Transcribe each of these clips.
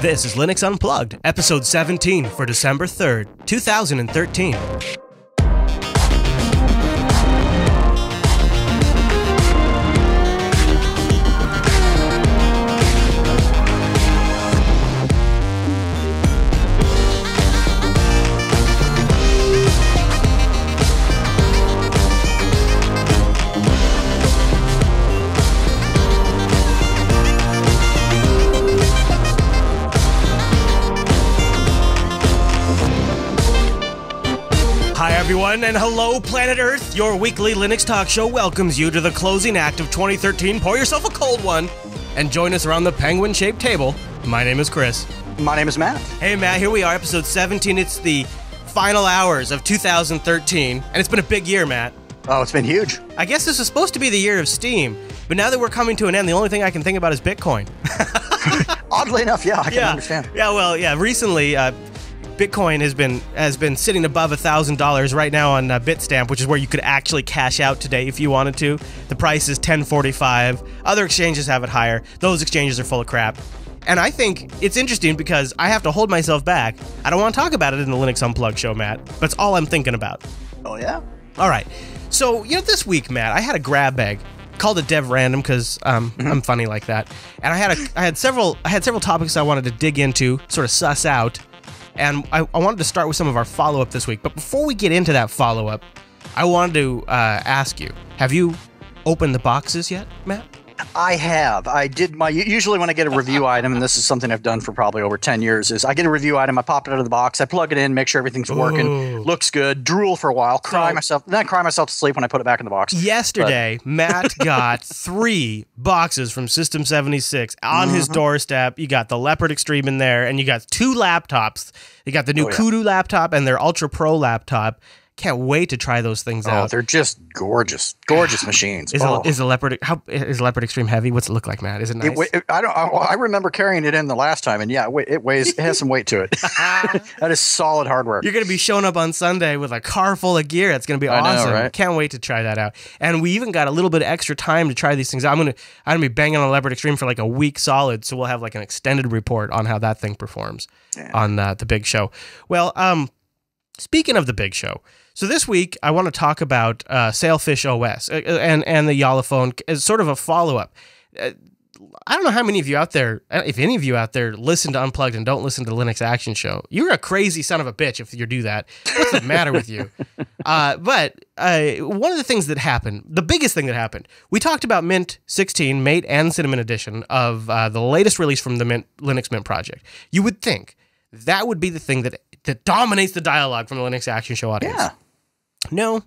This is Linux Unplugged, episode 17 for December 3rd, 2013. Everyone, and hello, Planet Earth. Your weekly Linux talk show welcomes you to the closing act of 2013. Pour yourself a cold one and join us around the penguin shaped table. My name is Chris. My name is Matt. Hey, Matt, here we are, episode 17. It's the final hours of 2013, and it's been a big year, Matt. Oh, it's been huge. I guess this was supposed to be the year of Steam, but now that we're coming to an end, the only thing I can think about is Bitcoin. Oddly enough, yeah, I can yeah, understand. Yeah, well, yeah. Recently, uh, Bitcoin has been has been sitting above thousand dollars right now on uh, Bitstamp, which is where you could actually cash out today if you wanted to. The price is ten forty five. Other exchanges have it higher. Those exchanges are full of crap. And I think it's interesting because I have to hold myself back. I don't want to talk about it in the Linux Unplugged show, Matt. But it's all I'm thinking about. Oh, yeah? All right. So, you know, this week, Matt, I had a grab bag called it dev random because um, I'm funny like that. And I had a I had several I had several topics I wanted to dig into, sort of suss out. And I, I wanted to start with some of our follow up this week. But before we get into that follow up, I wanted to uh, ask you: Have you opened the boxes yet, Matt? I have. I did my. Usually, when I get a review item, and this is something I've done for probably over 10 years, is I get a review item, I pop it out of the box, I plug it in, make sure everything's working, Ooh. looks good, drool for a while, cry So- myself, then I cry myself to sleep when I put it back in the box. Yesterday, Matt got three boxes from System 76 on his Mm-hmm. doorstep. You got the Leopard Extreme in there, and you got two laptops. You got the new Oh, yeah. Kudu laptop and their Ultra Pro laptop. Can't wait to try those things Oh, out. they're just gorgeous, gorgeous machines. Is, oh. the, is the Leopard how is Leopard Extreme heavy? What's it look like, Matt? Is it nice? It, it- I don't. I, I remember carrying it in the last time, and yeah, it, weighs. It has some weight to it. that is solid hardware. You're gonna be showing up on Sunday with a car full of gear. That's gonna be I know, awesome. right? Can't wait to try that out. And we even got a little bit of extra time to try these things out. I'm gonna I'm gonna be banging on Leopard Extreme for like a week solid. So we'll have like an extended report on how that thing performs on uh, the big show. Well, um, speaking of the big show, so this week I want to talk about uh, Sailfish OS uh, and and the Jolla phone as sort of a follow up. I don't know how many of you out there, uh, if any of you out there, listen to Unplugged and don't listen to Linux Action Show. You're a crazy son of a bitch if you do that. What's the matter with you? Uh, but uh, one of the things that happened, the biggest thing that happened, we talked about Mint 16, Mate, and Cinnamon Edition of uh, the latest release from the Mint, Linux Mint project. You would think that would be the thing that that dominates the dialogue from the Linux Action Show audience. yeah. No.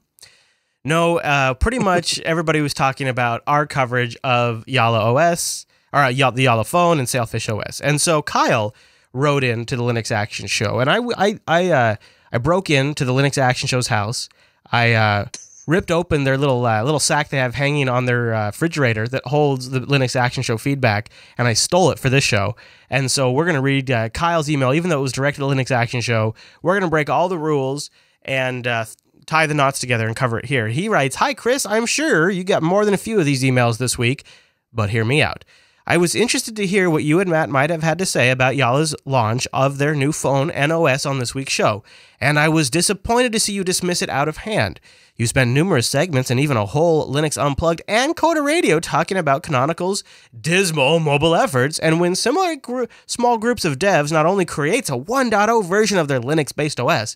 No, uh, pretty much everybody was talking about our coverage of Jolla OS, or uh, the Jolla phone and Sailfish OS. And so Kyle wrote in to the Linux Action Show, and I, I, I, uh, I broke into the Linux Action Show's house. I uh, ripped open their little uh, little sack they have hanging on their uh, refrigerator that holds the Linux Action Show feedback, and I stole it for this show. And so we're gonna read uh, Kyle's email, even though it was directed to Linux Action Show. We're gonna break all the rules and uh, tie the knots together and cover it here. He writes, "Hi Chris, I'm sure you got more than a few of these emails this week, but hear me out." I was interested to hear what you and Matt might have had to say about Jolla's launch of their new phone and OS on this week's show, and I was disappointed to see you dismiss it out of hand. You spend numerous segments and even a whole Linux Unplugged and Coder Radio talking about Canonical's dismal mobile efforts, and when similar gr- small groups of devs not only creates a 1.0 version of their Linux-based OS,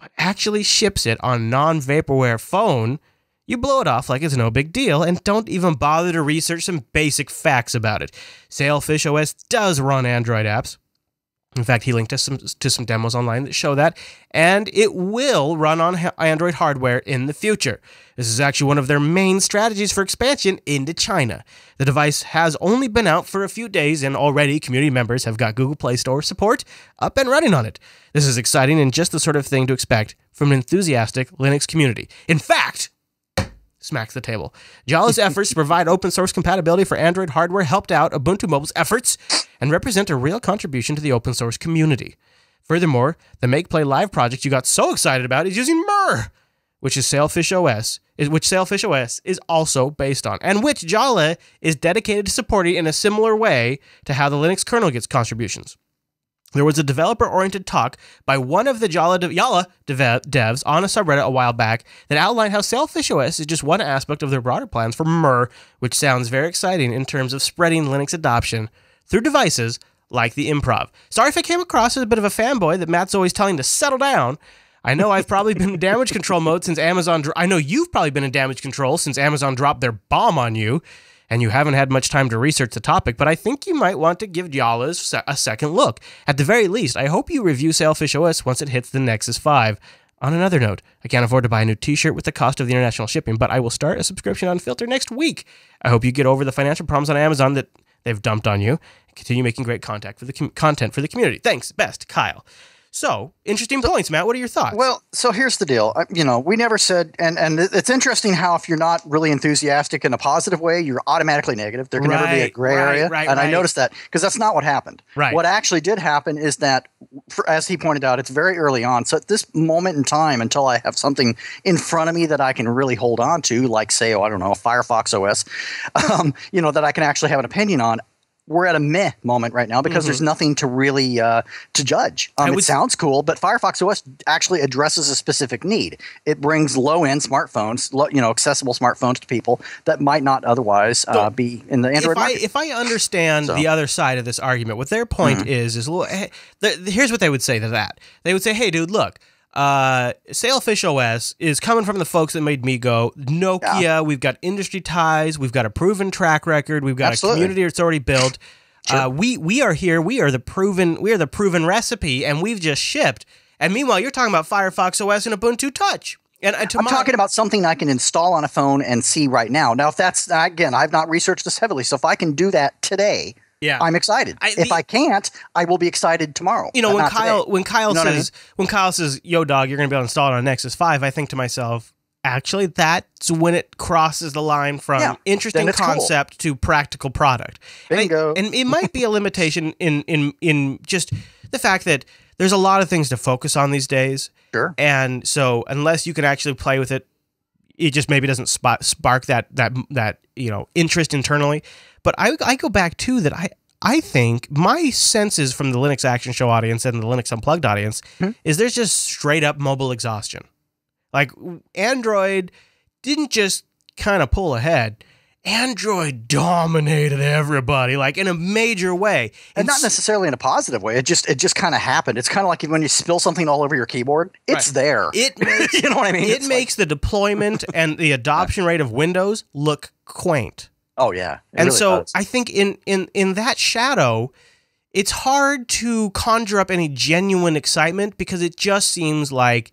but actually ships it on non-vaporware phone, you blow it off like it's no big deal and don't even bother to research some basic facts about it. Sailfish OS does run Android apps. In fact, he linked us some, to some demos online that show that, and it will run on Android hardware in the future. This is actually one of their main strategies for expansion into China. The device has only been out for a few days, and already community members have got Google Play Store support up and running on it. This is exciting and just the sort of thing to expect from an enthusiastic Linux community. In fact, smacks the table. Jolla's efforts to provide open source compatibility for Android hardware helped out Ubuntu Mobile's efforts and represent a real contribution to the open source community. Furthermore, the Make Play Live project you got so excited about is using Mer, which is Sailfish OS, which Sailfish OS is also based on, and which Jala is dedicated to supporting in a similar way to how the Linux kernel gets contributions. There was a developer oriented talk by one of the Jolla, dev- Jolla dev- devs on a subreddit a while back that outlined how Sailfish OS is just one aspect of their broader plans for Mer, which sounds very exciting in terms of spreading Linux adoption through devices like the Improv. Sorry if I came across as a bit of a fanboy that Matt's always telling to settle down. I know I've probably been in damage control mode since Amazon. Dro- I know you've probably been in damage control since Amazon dropped their bomb on you and you haven't had much time to research the topic, but I think you might want to give Jolla's a second look. At the very least, I hope you review Sailfish OS once it hits the Nexus 5. On another note, I can't afford to buy a new t shirt with the cost of the international shipping, but I will start a subscription on Flattr next week. I hope you get over the financial problems on Amazon that they've dumped on you and continue making great contact for the content for the community. Thanks. Best, Kyle. So, interesting points, Matt. What are your thoughts? Well, so here's the deal. I, you know, we never said, and and it's interesting how if you're not really enthusiastic in a positive way, you're automatically negative. There can never be a gray right, area, right, and right. I noticed that because that's not what happened. Right. What actually did happen is that, for, as he pointed out, it's very early on. So at this moment in time, until I have something in front of me that I can really hold on to, like say, oh, I don't know, Firefox OS, um, you know, that I can actually have an opinion on. We're at a meh moment right now because there's nothing to really uh, to judge. Um, it sounds cool, but Firefox OS actually addresses a specific need. It brings low-end smartphones, low, you know, accessible smartphones to people that might not otherwise uh, So, be in the Android if I if I understand So. Mm-hmm. the other side of this argument, what their point is is well, hey, here's what they would say to that. They would say, "Hey, dude, look." Uh, Sailfish OS is coming from the folks that made MeeGo. Nokia, we've got industry ties, we've got a proven track record, we've got Absolutely. a community that's already built. Uh, we we are here. We are the proven. We are the proven recipe, and we've just shipped. And meanwhile, you're talking about Firefox OS and Ubuntu Touch. And uh, to I'm talking about something I can install on a phone and see right now. Now, if that's again, I've not researched this heavily, so if I can do that today, yeah. I'm excited. I- if I can't, I will be excited tomorrow. you know when Kyle when Kyle what I says when Kyle says yo dog you're gonna be able to install it on Nexus Five I think to myself actually that's when it crosses the line from Yeah, interesting it's cool. concept to practical product And I- Bingo. and, it might be a limitation in in in just the fact that there's a lot of things to focus on these days Sure. and so unless you can actually play with it it just maybe doesn't spark, spark that that that you know interest internally but I, I go back to that I I think my senses from the Linux Action Show audience and the Linux Unplugged audience Hmm. is there's just straight up mobile exhaustion. Like Android didn't just kind of pull ahead. Android dominated everybody like in a major way. and not necessarily in a positive way. It just it just kind of happened. It's kind of like when you spill something all over your keyboard. It's Right. there. it makes you know what I mean? it It's like- makes the deployment and the adoption rate of Windows look quaint. Oh yeah. It and really so does. I think in in in that shadow, it's hard to conjure up any genuine excitement because it just seems like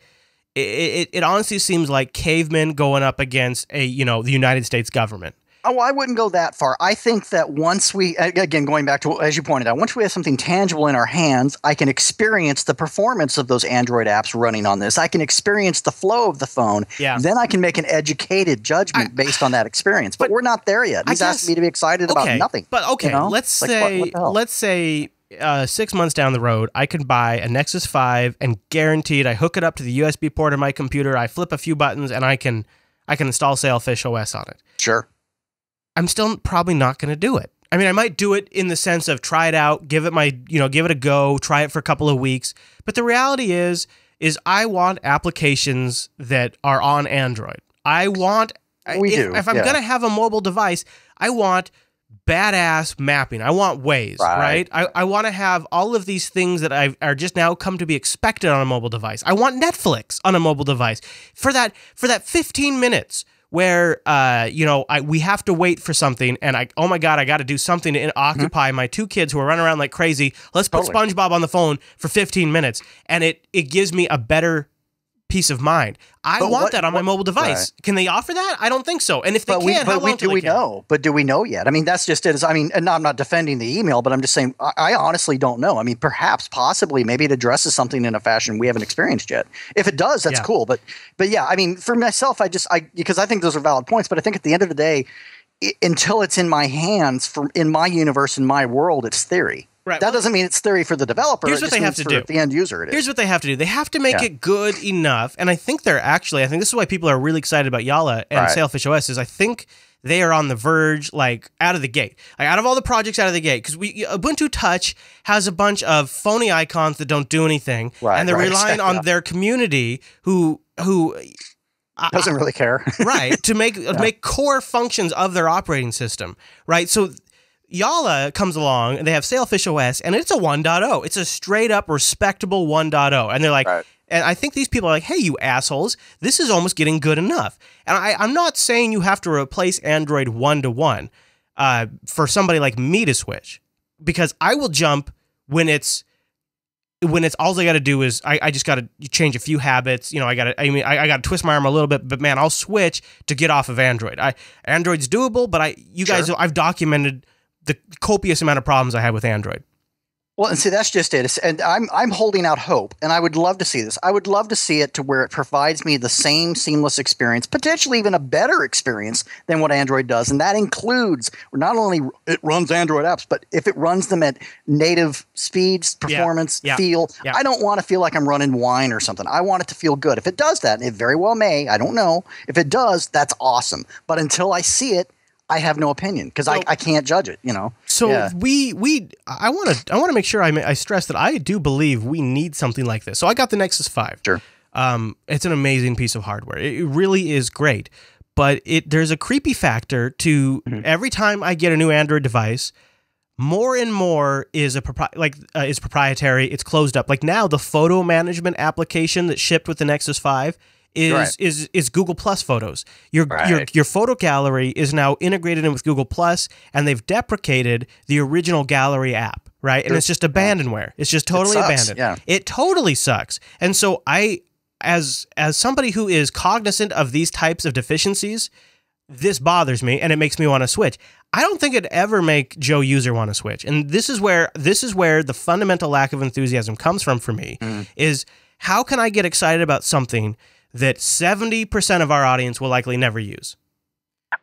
it, it, it honestly seems like cavemen going up against a you know the United States government. Oh, I wouldn't go that far. I think that once we, again, going back to as you pointed out, once we have something tangible in our hands, I can experience the performance of those Android apps running on this. I can experience the flow of the phone. Yeah. Then I can make an educated judgment based on that experience. But, But we're not there yet. I He's guess- asking me to be excited about okay, nothing. But okay, you know? let's Like, say what hell? let's say uh, six months down the road, I can buy a Nexus Five and guaranteed I hook it up to the USB port of my computer. I flip a few buttons and I can I can install Sailfish OS on it. Sure. I'm still probably not going to do it. I mean, I might do it in the sense of try it out, give it my, you know, give it a go, try it for a couple of weeks. But the reality is, is I want applications that are on Android. I want, We if, do, if I'm yeah. going to have a mobile device, I want badass mapping. I want Waze, right? Right. I, I want to have all of these things that I are just now come to be expected on a mobile device. I want Netflix on a mobile device for that for that 15 minutes where uh you know I we have to wait for something and I oh my god I got to do something to occupy my two kids who are running around like crazy. Let's put Mm-hmm. Totally. SpongeBob on the phone for 15 minutes and it it gives me a better peace of mind. I But want what- that on my mobile device. Can they offer that? I don't think so. And if they But we, can, how we, do we can? know? But do we know yet? I mean, that's just it. Is I mean, and I'm not defending the email, but I'm just saying I, I honestly don't know. I mean, perhaps, possibly, maybe it addresses something in a fashion we haven't experienced yet. If it does, that's Yeah. cool. But but yeah, I mean, for myself, I just I because I think those are valid points. But I think at the end of the day, i until it's in my hands, for in my universe, in my world, it's theory. Right, That well- doesn't mean it's theory for the developer. Here's what they have to for do. The end user, it is. Here's what they have to do. They have to make Yeah. it good enough, and I think they're actually. I think this is why people are really excited about Jolla and Right. Sailfish OS. Is I think they are on the verge, like out of the gate, like out of all the projects out of the gate, because we Ubuntu Touch has a bunch of phony icons that don't do anything, Right, and they're right, relying on their community who who Doesn't really care. right to make make core functions of their operating system right so Jolla comes along and they have Sailfish OS and it's a 1.0 it's a straight up respectable 1.0 and they're like Right. and I think these people are like hey you assholes this is almost getting good enough and I, I'm not saying you have to replace Android one to one uh, for somebody like me to switch because I will jump when it's when it's all I got to do is I, I just got to change a few habits. You know, I got to I mean I, I got to twist my arm a little bit, but man, I'll switch to get off of Android. I Android's doable, but I you guys I've documented the copious amount of problems I had with Android. Well, and see, that's just it. And I'm I'm holding out hope, and I would love to see this. I would love to see it to where it provides me the same seamless experience, potentially even a better experience than what Android does, and that includes not only it runs Android apps, but if it runs them at native speeds, Yeah, performance, yeah, feel. yeah. I don't want to feel like I'm running wine or something. I want it to feel good. If it does that, and it very well may. I don't know. If it does, that's awesome. But until I see it. I have no opinion because I, So- I can't judge it, you know. So Yeah. we we I want to I want to make sure I, I stress that I do believe we need something like this. So I got the Nexus 5. Sure. Um, it's an amazing piece of hardware. It really is great, but it there's a creepy factor to Mm-hmm. every time I get a new Android device. More and more is a propri- like uh, is proprietary. It's closed up. Like now, the photo management application that shipped with the Nexus Five is Right. is is Google Plus photos. Your your Right. your photo gallery is now integrated in with Google Plus, and they've deprecated the original gallery app, right? And it's just abandonware. It's just totally sucks, abandoned. yeah. It totally sucks. And so I, as as somebody who is cognizant of these types of deficiencies, this bothers me and it makes me want to switch. I don't think it'd ever make Joe User want to switch. And this is where this is where the fundamental lack of enthusiasm comes from for me mm. is how can I get excited about something that 70% of our audience will likely never use?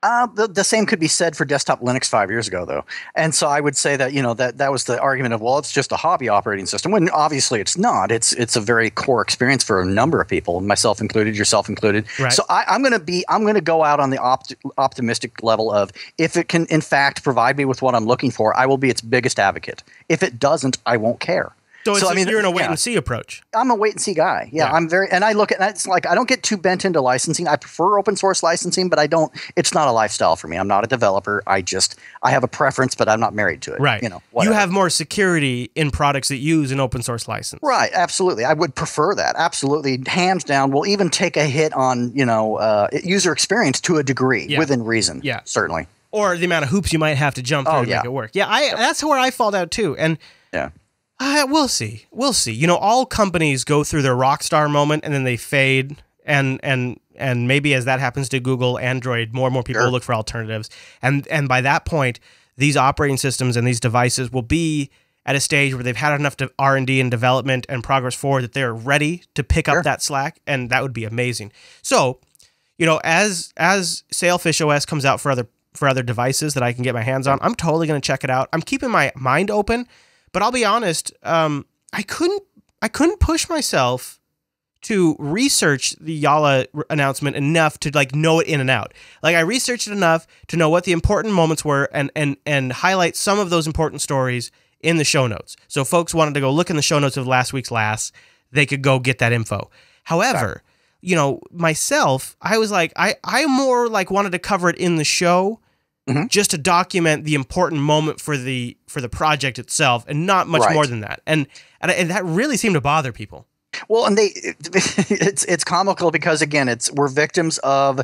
Uh, the, the same could be said for desktop Linux five years ago, though. And so I would say that you know that that was the argument of well, it's just a hobby operating system. When obviously it's not. It's it's a very core experience for a number of people, myself included, yourself included. Right. So I, I'm going to be I'm going to go out on the opt- optimistic level of if it can in fact provide me with what I'm looking for, I will be its biggest advocate. If it doesn't, I won't care. So, it's, I mean, you're in a wait yeah. and see approach. I'm a wait and see guy. Yeah, Yeah. I'm very, and I look at it's like I don't get too bent into licensing. I prefer open source licensing, but I don't. It's not a lifestyle for me. I'm not a developer. I just I have a preference, but I'm not married to it. Right. You know. you have more security in products that use an open source license. Right, absolutely. I would prefer that. Absolutely, hands down. We'll even take a hit on you know uh, user experience to a degree Yeah. within reason. Yeah. certainly. Or the amount of hoops you might have to jump through Oh, to yeah. make it work. Yeah, I that's where I fall out too. And Yeah. Uh, we'll see. We'll see. You know, all companies go through their rock star moment and then they fade. And and and maybe as that happens to Google, Android, more and more people Sure. look for alternatives. And and by that point, these operating systems and these devices will be at a stage where they've had enough R and D and development and progress forward that they're ready to pick Sure. up that slack, and that would be amazing. So, you know, as as Sailfish OS comes out for other for other devices that I can get my hands on, I'm totally going to check it out. I'm keeping my mind open, but I'll be honest, um, I couldn't I couldn't push myself to research the Jolla announcement enough to like know it in and out. Like I researched it enough to know what the important moments were and and and highlight some of those important stories in the show notes. So if folks wanted to go look in the show notes of last week's last, they could go get that info. However, you know, myself, I was like I I more like wanted to cover it in the show Mhm. just to document the important moment for the for the project itself and not much Right. more than that. And and, and that really seemed to bother people. Well, and they it's it's comical because again, it's we're victims of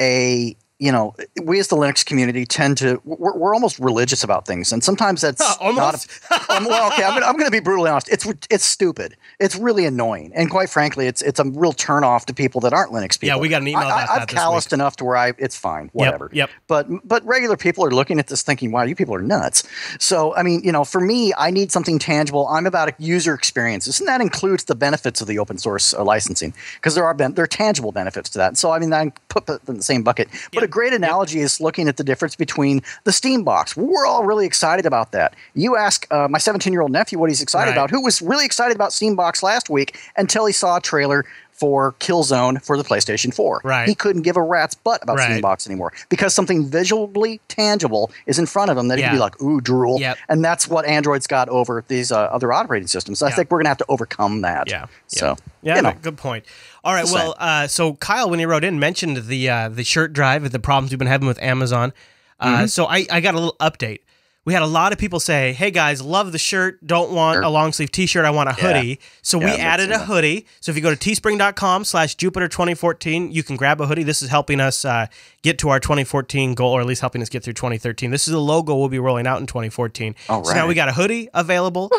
a you know we as the Linux community tend to we're, we're almost religious about things, and sometimes that's not. Almost. um, well, okay, I'm I'm gonna be brutally honest. It's it's stupid. It's really annoying, and quite frankly, it's it's a real turnoff to people that aren't Linux people. Yeah, we got an email I, about I, that I've this calloused enough to where I it's fine, whatever. Yep. yep. But but regular people are looking at this thinking, "Wow, you people are nuts." So I mean, you know, for me, I need something tangible. I'm about user experiences, and that includes the benefits of the open source uh, licensing because there are ben- there are tangible benefits to that. So I mean, I put it in the same bucket. But Yep. Great analogy is looking at the difference between the Steam box. We're all really excited about that. You ask uh, my 17 year old nephew what he's excited Right. about, who was really excited about Steam box last week until he saw a trailer for Killzone for the PlayStation 4. Right. He couldn't give a rat's butt about Right. Steambox anymore because something visually tangible is in front of him that he Yeah. can be like, ooh, drool. Yep. And that's what Android's got over these uh, other operating systems. I Yeah. think we're going to have to overcome that. Yeah. So, Yeah, you know. good point. All right, well, uh, so Kyle, when he wrote in, mentioned the uh, the shirt drive, and the problems we've been having with Amazon. Uh, Mm-hmm. So I, I got a little update. We had a lot of people say, "Hey guys, love the shirt. Don't want Sure. a long sleeve T-shirt. I want a Yeah. hoodie." So Yeah, we added a hoodie. So if you go to teespring.com/slash Jupiter 2014, you can grab a hoodie. This is helping us uh, get to our 2014 goal, or at least helping us get through 2013. This is a logo we'll be rolling out in 2014. All So now we got a hoodie available.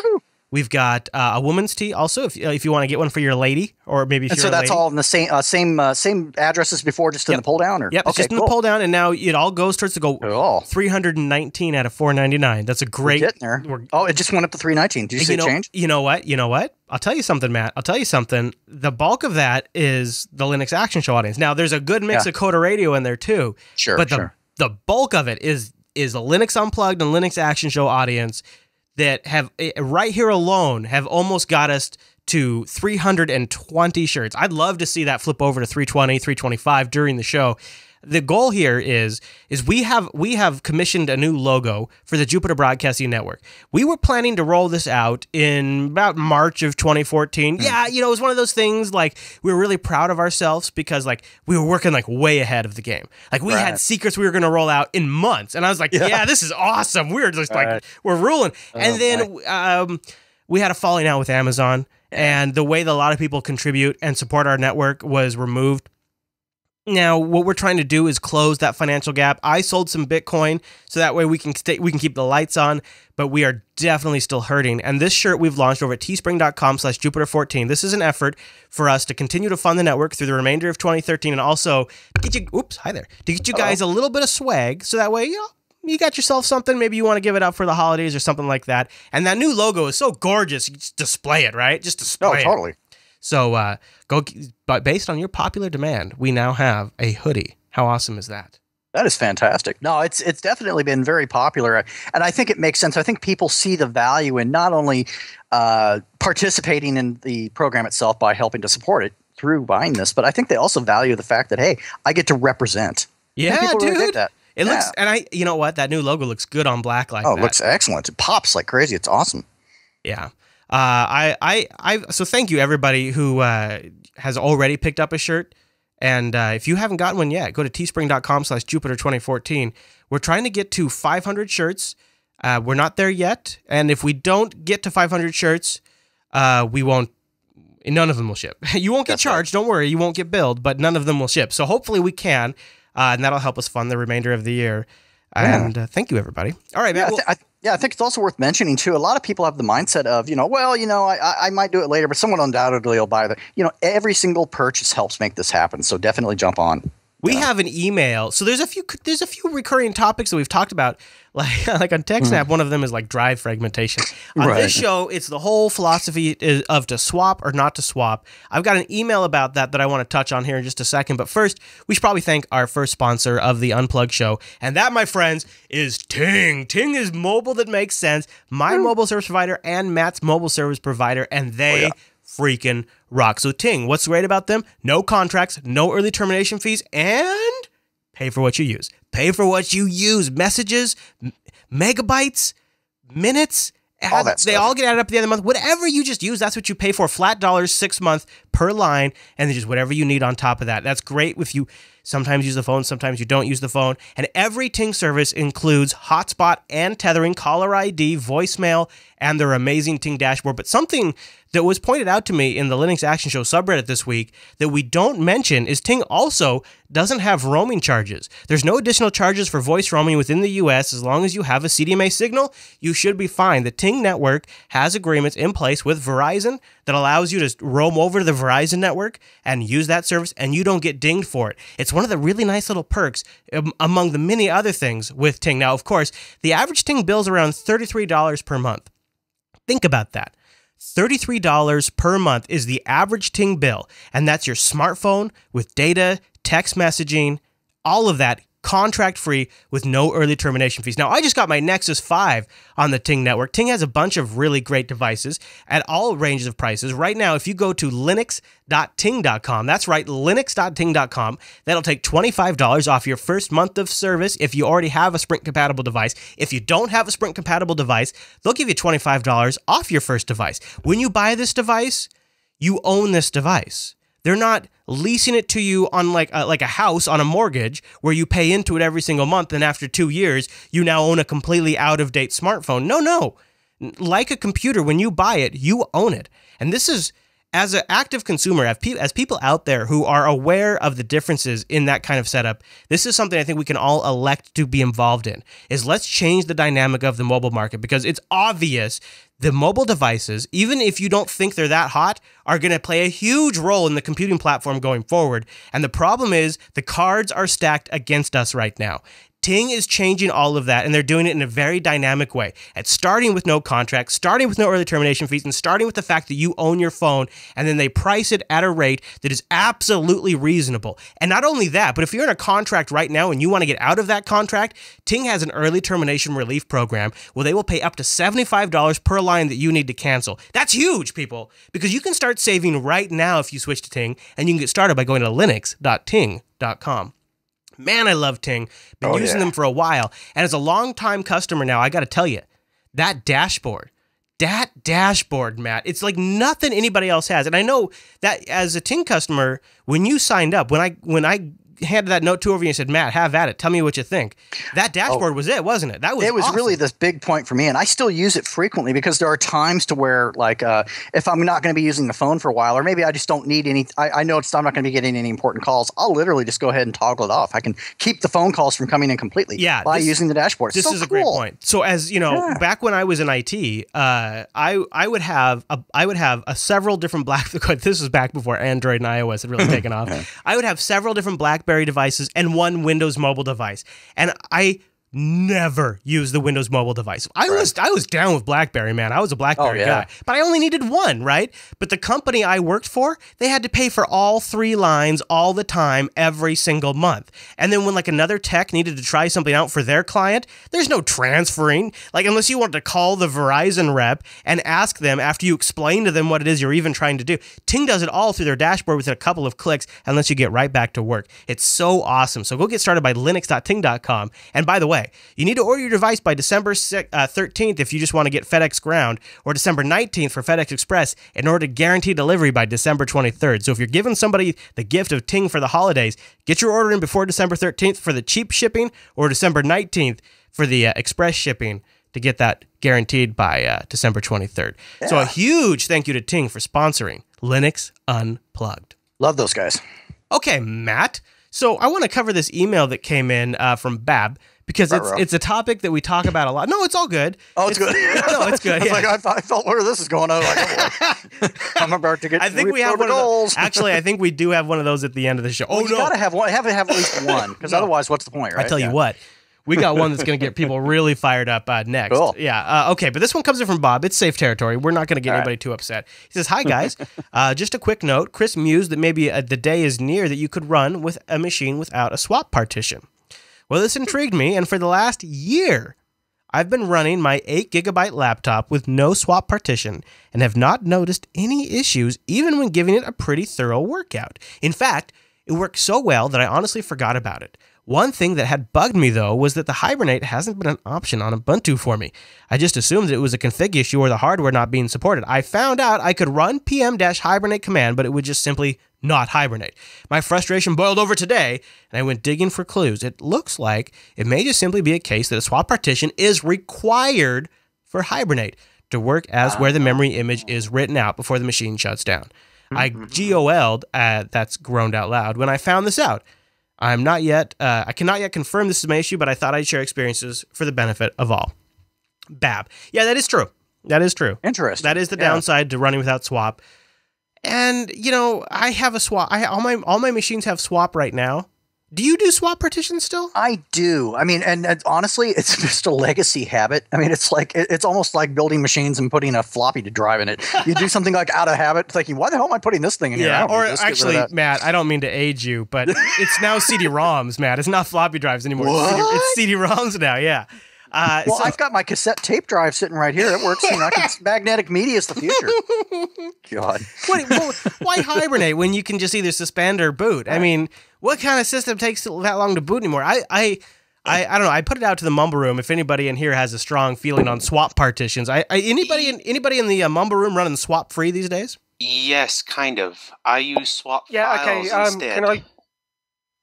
We've got uh, a woman's tea also, if, if you want to get one for your lady, or maybe if And you're so that's all in the same uh, same uh, same addresses before, just in Yep. the pull down, or Yep, it's okay, just in the pull down, and now it all goes towards the goal. Cool. 319 out of 499. That's a great. Getting there. we're- Oh, it just went up to three nineteen. Did you see you know, change? you know what? You know what? I'll tell you something, Matt. I'll tell you something. The bulk of that is the Linux Action Show audience. Now, there's a good mix Yeah. of Coder Radio in there too, Sure, but the sure. the bulk of it is is the Linux Unplugged and Linux Action Show audience that have eh, right here alone have almost got us to 320 shirts. I'd love to see that flip over to 320, 325 during the show. The goal here is is we have we have commissioned a new logo for the Jupiter Broadcasting Network. We were planning to roll this out in about March of 2014. Yeah, you know, it was one of those things like we were really proud of ourselves because like we were working like way ahead of the game. Like we had secrets we were going to roll out in months and I was like, yeah, this is awesome. We're just like Right. we're ruling. and Oh, then um, we had a falling out with Amazon, and the way that a lot of people contribute and support our network was removed. Now, what we're trying to do is close that financial gap. I sold some Bitcoin so that way we can stay, we can keep the lights on, but we are definitely still hurting. And this shirt we've launched over at teespring.com slash Jupiter14. This is an effort for us to continue to fund the network through the remainder of 2013 and also get you, oops, hi there, to get you guys a little bit of swag so that way, you know, you got yourself something, maybe you want to give it up for the holidays or something like that. And that new logo is so gorgeous, you just display it, right? Just display Oh, it. So uh, go, but based on your popular demand, we now have a hoodie. How awesome is that? That is fantastic. No, it's it's definitely been very popular, and I think it makes sense. I think people see the value in not only uh, participating in the program itself by helping to support it through buying this, but I think they also value the fact that hey, I get to represent. Yeah, people really dude. that. It looks, and I, you know what? That new logo looks good on black like Oh, that. it looks excellent. It pops like crazy. It's awesome. Yeah. Uh, I, I, I, so thank you everybody who uh, has already picked up a shirt. And uh, if you haven't gotten one yet, go to teespring.com slash Jupiter 2014. We're trying to get to 500 shirts. Uh, we're not there yet. And if we don't get to 500 shirts, uh, we won't, none of them will ship. you won't get That's right. charged. Don't worry. You won't get billed, but none of them will ship. So hopefully we can. Uh, and that'll help us fund the remainder of the year. Yeah. And uh, thank you, everybody. All right, Yeah, Matt. I well- th- I, yeah, I think it's also worth mentioning too. A lot of people have the mindset of, you know, well, you know, I, I- I might do it later, but someone undoubtedly will buy the. You know, every single purchase helps make this happen. So definitely jump on. We have an email. So there's a few there's a few recurring topics that we've talked about. Like like on TechSnap, hmm. one of them is like drive fragmentation. On Right. this show, it's the whole philosophy of to swap or not to swap. I've got an email about that that I want to touch on here in just a second. But first, we should probably thank our first sponsor of the Unplugged show, and that, my friends, is Ting. Ting is mobile that makes sense. My mobile service provider and Matt's mobile service provider, and they oh, yeah. Freaking rock. So Ting, what's great about them? No contracts, no early termination fees, and pay for what you use. Pay for what you use. Messages, m- megabytes, minutes. All that They all get added up at the end of the month. Whatever you just use, that's what you pay for. Flat dollars six month per line, and then just whatever you need on top of that. That's great if you sometimes use the phone, sometimes you don't use the phone. And every Ting service includes hotspot and tethering, caller ID, voicemail, and their amazing Ting dashboard. But something that was pointed out to me in the Linux Action Show subreddit this week that we don't mention is Ting also doesn't have roaming charges. There's no additional charges for voice roaming within the US as long as you have a CDMA signal, you should be fine. The Ting network has agreements in place with Verizon that allows you to roam over to the Verizon network and use that service and you don't get dinged for it. It's one of the really nice little perks um, among the many other things with Ting. Now, of course, the average Ting bill is around $33 per month. Think about that. $33 per month is the average Ting bill, and that's your smartphone with data, text messaging, all of that contract free with no early termination fees. Now, I just got my Nexus 5 on the Ting network. Ting has a bunch of really great devices at all ranges of prices. Right now, if you go to linux.ting.com, that's right, linux.ting.com, that'll take $25 off your first month of service if you already have a Sprint compatible device. If you don't have a Sprint compatible device, they'll give you $25 off your first device. When you buy this device, you own this device. They're not leasing it to you on like a, like a house on a mortgage where you pay into it every single month and after 2 years you now own a completely out of date smartphone. No, no. Like a computer when you buy it, you own it. And this is as an active consumer, as people out there who are aware of the differences in that kind of setup, this is something I think we can all elect to be involved in. Is let's change the dynamic of the mobile market because it's obvious the mobile devices, even if you don't think they're that hot, are going to play a huge role in the computing platform going forward. And the problem is the cards are stacked against us right now. Ting is changing all of that, and they're doing it in a very dynamic way. At starting with no contract, starting with no early termination fees, and starting with the fact that you own your phone, and then they price it at a rate that is absolutely reasonable. And not only that, but if you're in a contract right now and you want to get out of that contract, Ting has an early termination relief program where they will pay up to $75 per line that you need to cancel. That's huge, people, because you can start saving right now if you switch to Ting, and you can get started by going to linux.ting.com. Man, I love Ting. Been Oh, using yeah. them for a while. And as a long-time customer now, I got to tell you, that dashboard, that dashboard, Matt, it's like nothing anybody else has. And I know that as a Ting customer, when you signed up, when I when I handed that note to over you and said, Matt, have at it. Tell me what you think. That dashboard was it, wasn't it? That was Oh. it was awesome. really this big point for me and i still use it frequently because there are times to where like uh, if i'm not going to be using the phone for a while or maybe i just don't need any i, I know it's i'm not going to be getting any important calls i'll literally just go ahead and toggle it off i can keep the phone calls from coming in completely Yeah, by this- using the dashboard It's this so is a great point. So as you know, Yeah. back when I was in IT, uh, I I would have a, I would have a several different black. This was back before Android and iOS had really taken off. I would have several different BlackBerry devices and one Windows mobile device, and I never use the Windows mobile device. I was I was down with BlackBerry, man. I was a BlackBerry Oh, yeah. guy, but I only needed one, right? But the company I worked for, they had to pay for all three lines all the time, every single month. And then when like another tech needed to try something out for their client, there's no transferring. Like unless you wanted to call the Verizon rep and ask them after you explain to them what it is you're even trying to do. Ting does it all through their dashboard within a couple of clicks and lets you get right back to work. It's so awesome. So go get started by linux.ting.com. And by the way, you need to order your device by December uh, 13th if you just want to get FedEx Ground, or December 19th for FedEx Express in order to guarantee delivery by December 23rd. So if you're giving somebody the gift of Ting for the holidays, get your order in before December 13th for the cheap shipping, or December 19th for the uh, express shipping to get that guaranteed by uh, December 23rd. So a huge thank you to Ting for sponsoring Linux Unplugged. love those guys Okay, Matt. So I want to cover this email that came in uh, from Bab because it's it's a topic that we talk about a lot. No, it's all good. Oh, it's, good. no, it's good. I, was yeah. like, I, thought- I felt where this is going. I was like, oh. I'm about to get. I think we have one those. Actually, I think we do have one of those at the end of the show. Oh Well, you no! gotta have one. Have to have at least one, because No. otherwise, what's the point, right? I tell Yeah. you what, we got one that's going to get people really fired up uh, next. Cool. Yeah. Uh, okay, but this one comes in from Bob. It's safe territory. We're not going to get All right. anybody too upset. He says, "Hi guys, uh, just a quick note. Chris mused that maybe uh, the day is near that you could run with a machine without a swap partition. Well, this intrigued me, and for the last year." I've been running my 8 gigabyte laptop with no swap partition and have not noticed any issues even when giving it a pretty thorough workout. In fact, it worked so well that I honestly forgot about it. One thing that had bugged me though was that the Hibernate hasn't been an option on Ubuntu for me. I just assumed that it was a config issue or the hardware not being supported. I found out I could run pm-hibernate command, but it would just simply not hibernate. My frustration boiled over today, and I went digging for clues. It looks like it may just simply be a case that a swap partition is required for Hibernate to work as where the memory image is written out before the machine shuts down. I GOL'd, uh, that's groaned out loud, when I found this out. I'm not yet, uh, I cannot yet confirm this is my issue, but I thought I'd share experiences for the benefit of all. Bab. Yeah, that is true. That is true. Interesting. That is the Yeah. downside to running without swap. And you know, I have a swap. I all my all my machines have swap right now, Do you do swap partitions still? I do. I mean, and, and honestly, it's just a legacy habit. I mean, it's like it- it's almost like building machines and putting a floppy to drive in it. You do something like out of habit, thinking, "Why the hell am I putting this thing in here?" Yeah, don't or this, get rid of actually. Matt, I don't mean to age you, but it's now CD-ROMs, Matt. It's not floppy drives anymore. What? it's CD-ROMs now. Yeah. Uh, well, so- I've got my cassette tape drive sitting right here. It works. You know, can, magnetic media is the future. God, what, well, why hibernate when you can just either suspend or boot? I mean, what kind of system takes that long to boot anymore? I, I, I, I don't know. I put it out to the mumble room. If anybody in here has a strong feeling on swap partitions, I, I anybody in anybody in the uh, mumble room running swap free these days? Yes, kind of. I use swap Yeah, files okay. Um, instead. can I?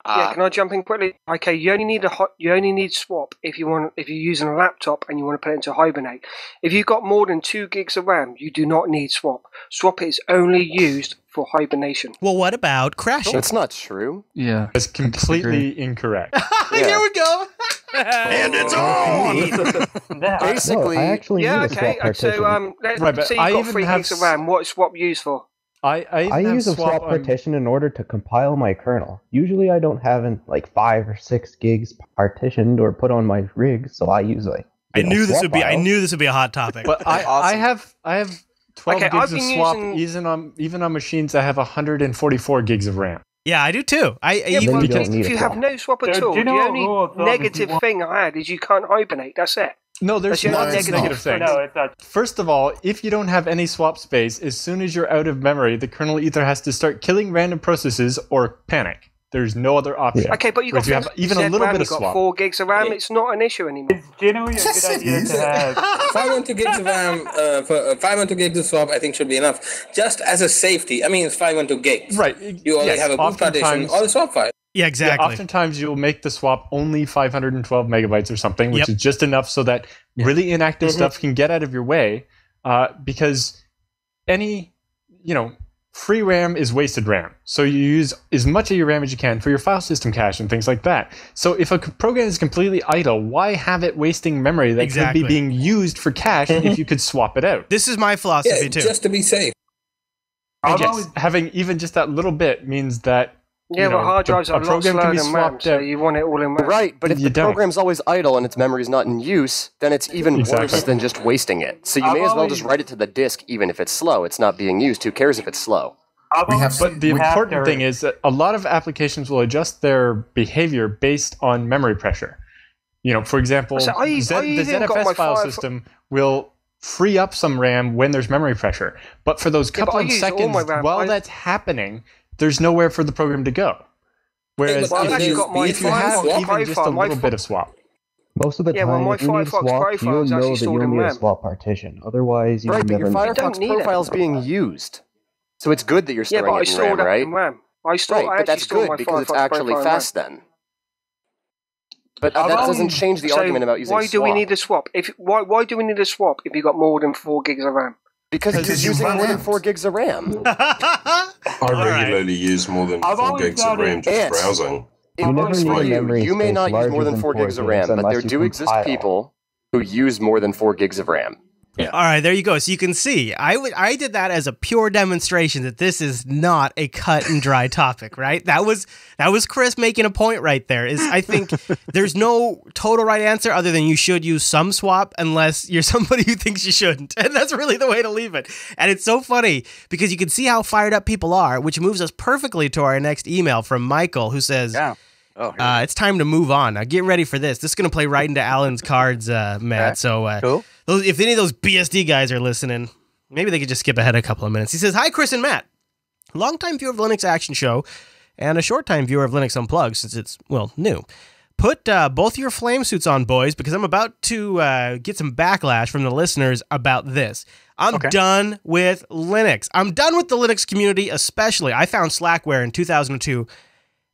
Uh, yeah, can I jump in quickly? Okay, you only need a hot. You only need swap if you want. If you're using a laptop and you want to put it into hibernate. If you've got more than two gigs of RAM, you do not need swap. Swap is only used for hibernation. Well, what about crashing? That's not true. Yeah. That's completely incorrect. Here we go. and it's on. Basically, no, I actually yeah, need a okay. swap So um, let's Right, but say you've got three have gigs of s- RAM. What's swap used for? I, I, I have use a swap on- partition in order to compile my kernel. Usually, I don't have an, like five or six gigs partitioned or put on my rig, so I use like. I know, knew this would be. I knew this would be a hot topic. But I, I have I have 12 Okay, gigs of swap using- even on even on machines that have 144 gigs of RAM. yeah, I do too. I Yeah, even but but you don't need if you have no swap at all, the only rule of thumb if you negative thing I had is you can't hibernate. That's it. No, there's That's no negative, negative thing. No. First of all, if you don't have any swap space, as soon as you're out of memory, the kernel either has to start killing random processes or panic. There's no other option. Yeah. Okay, but you Whereas got you have even a little RAM, bit you of got swap. four gigs of RAM. It's not an issue anymore. It's generally a Yes, good it idea to have. 512 gigs of RAM uh, for uh, 512 gigs of swap, I think should be enough. Just as a safety, I mean, it's 512 gigs. Right. You only yes, have a boot partition oftentimes- or a swap file. yeah, Yeah, exactly. oftentimes you'll make the swap only 512 megabytes or something, which Yep. is just enough so that really inactive Mhm. stuff can get out of your way. Uh, because any, you know, free RAM is wasted RAM. So you use as much of your RAM as you can for your file system cache and things like that. So if a program is completely idle, why have it wasting memory that Exactly. could be being used for cache if you could swap it out? this is my philosophy Yeah, too. just to be safe. I've Yes, always- having even just that little bit means that Yeah, you but know, hard drives a are a lot program can slower be than RAM, swapped so you want it all in RAM. Right, but if You the don't. program's always idle and its memory's not in use, then it's even Exactly. worse than just wasting it. So you I've may as well just write it to the disk, even if it's slow. It's not being used. Who cares if it's slow? I've We have But the you important to- thing is that a lot of applications will adjust their behavior based on memory pressure. You know, for example, So I- Z- I the ZFS file file- system will free up some RAM when there's memory pressure. But for those couple I of seconds while I- that's happening, there's nowhere for the program to go. Whereas but I've if you, got my if you have Firefox even just a profile, my little bit of swap, Most of the Yeah, well, time, my if you need Firefox swap, profile you'll know that you'll in need a swap partition. Otherwise, you Right, would but your never don't Firefox need it. profile's being used. So it's good that you're Yeah, storing but I it in stored RAM, right? in RAM. I store. Right, I but that's store good my because it's actually profile in RAM. fast then. But uh, I've that doesn't change the So argument about using why do we need a swap? If why why do we need a swap if you got more than four gigs of RAM? Because Because it's you using run more than four gigs of RAM. I right. regularly use more than I've four gigs of. RAM just Yes. browsing. It You works for you. You may not use more than than four four gigs of RAM, but there you do exist people who use more than four gigs of RAM. All right, there you go. So you can see, I would I did that as a pure demonstration that this is not a cut and dry topic, right? That was that was Chris making a point right there. Is I think there's no total right answer other than you should use some swap unless you're somebody who thinks you shouldn't, and that's really the way to leave it. And it's so funny because you can see how fired up people are, which moves us perfectly to our next email from Michael, who says. Yeah. Oh, here Uh, it's time to move on. Now get ready for this. This is going to play right into Alan's cards, uh, Matt. So uh, Cool. Those, if any of those BSD guys are listening, maybe they could just skip ahead a couple of minutes. He says, "Hi, Chris and Matt, longtime viewer of Linux Action Show, and a short time viewer of Linux Unplugged since it's well new. Put uh, both your flame suits on, boys, because I'm about to uh, get some backlash from the listeners about this. I'm Okay. done with Linux. I'm done with the Linux community, especially. I found Slackware in 2002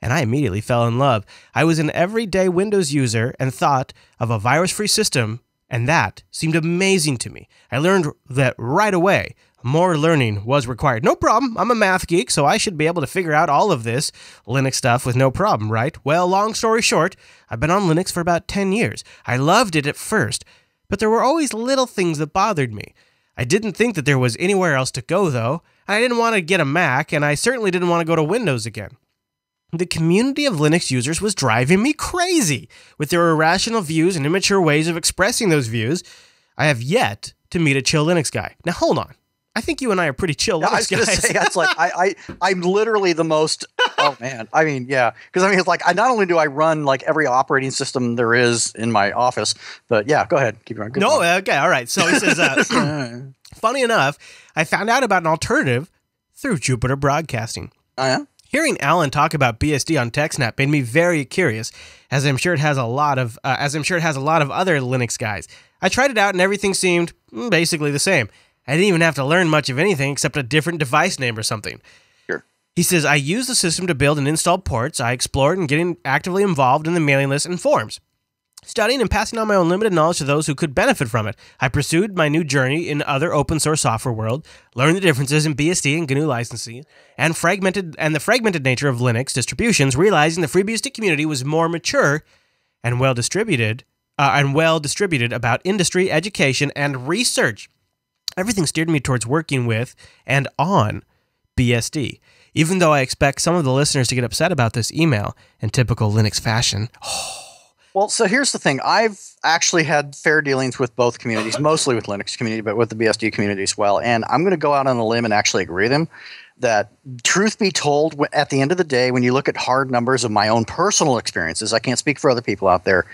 and I immediately fell in love. I was an everyday Windows user and thought of a virus free system, and that seemed amazing to me. I learned that right away. More learning was required. No problem. I'm a math geek, so I should be able to figure out all of this Linux stuff with no problem, right? Well, long story short, I've been on Linux for about 10 years. I loved it at first, but there were always little things that bothered me. I didn't think that there was anywhere else to go, though. I didn't want to get a Mac, and I certainly didn't want to go to Windows again. The community of Linux users was driving me crazy with their irrational views and immature ways of expressing those views. I have yet to meet a chill Linux guy. Now hold on. I think you and I are pretty chill Yeah, I was gonna say that's like I, I I'm literally the most. Oh man, I mean yeah, because I mean it's like I not only do I run like every operating system there is in my office, but yeah, go ahead, keep going. Good no, okay, all right. So he says, uh, funny enough, I found out about an alternative through Jupiter Broadcasting. Oh, yeah? Hearing Alan talk about BSD on TechSnap made me very curious, as I'm sure it has a lot of, uh, as I'm sure it has a lot of other Linux guys. I tried it out and everything seemed mm, basically the same. I didn't even have to learn much of anything except a different device name or something. Sure. He says, I used the system to build and install ports. I explored and getting actively involved in the mailing list and forums. Studying and passing on my own limited knowledge to those who could benefit from it, I pursued my new journey in other open source software world, learned the differences in BSD and GNU licensing, and fragmented and the fragmented nature of Linux distributions, realizing the FreeBSD community was more mature and well distributed, uh, and well distributed about industry, education, and research. Everything steered me towards working with and on BSD. Even though I expect some of the listeners to get upset about this email in typical Linux fashion, Well, so here's the thing. I've actually had fair dealings with both communities, mostly with Linux community, but with the BSD community as well. And I'm going to go out on a limb and actually agree with them that, truth be told, at the end of the day, when you look at hard numbers of my own personal experiences, I can't speak for other people out there.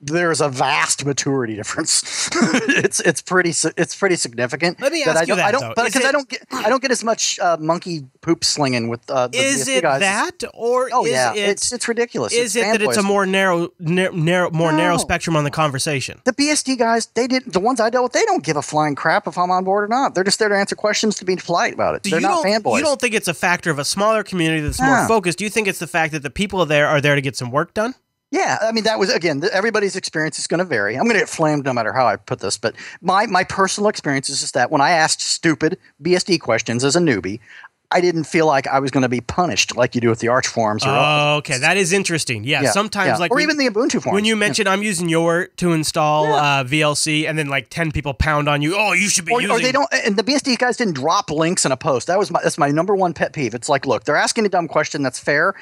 There's a vast maturity difference. it's it's pretty it's pretty significant. Let me that ask I you don't, that, I don't though. because I don't get I don't get as much uh, monkey poop slinging with uh, the is it guys. that, or Oh is yeah, it, it's it's ridiculous. is It's it that it's a more narrow, nar- narrow more narrow spectrum on the conversation? the BSD guys, they didn't. The ones I dealt with, they don't give a flying crap if I'm on board or not. They're just there to answer questions to be polite about it. So They're not don't, fanboys. You don't think it's a factor of a smaller community that's more focused? Do you think it's the fact that the people there are there to get some work done? Yeah, I mean that was again. Everybody's experience is going to vary. I'm going to get flamed no matter how I put this, but my my personal experience is just that when I asked stupid BSD questions as a newbie, I didn't feel like I was going to be punished like you do with the Arch forums or Oh, okay, that is interesting. Yeah, Yeah, sometimes yeah. like or when- even the Ubuntu forums. when you Yeah. mention I'm using your to install uh, VLC, and then like ten people pound on you. Oh, you should be or, using. or they don't and the BSD guys didn't drop links in a post. That was my that's my number one pet peeve. It's like, look, they're asking a dumb question that's fair.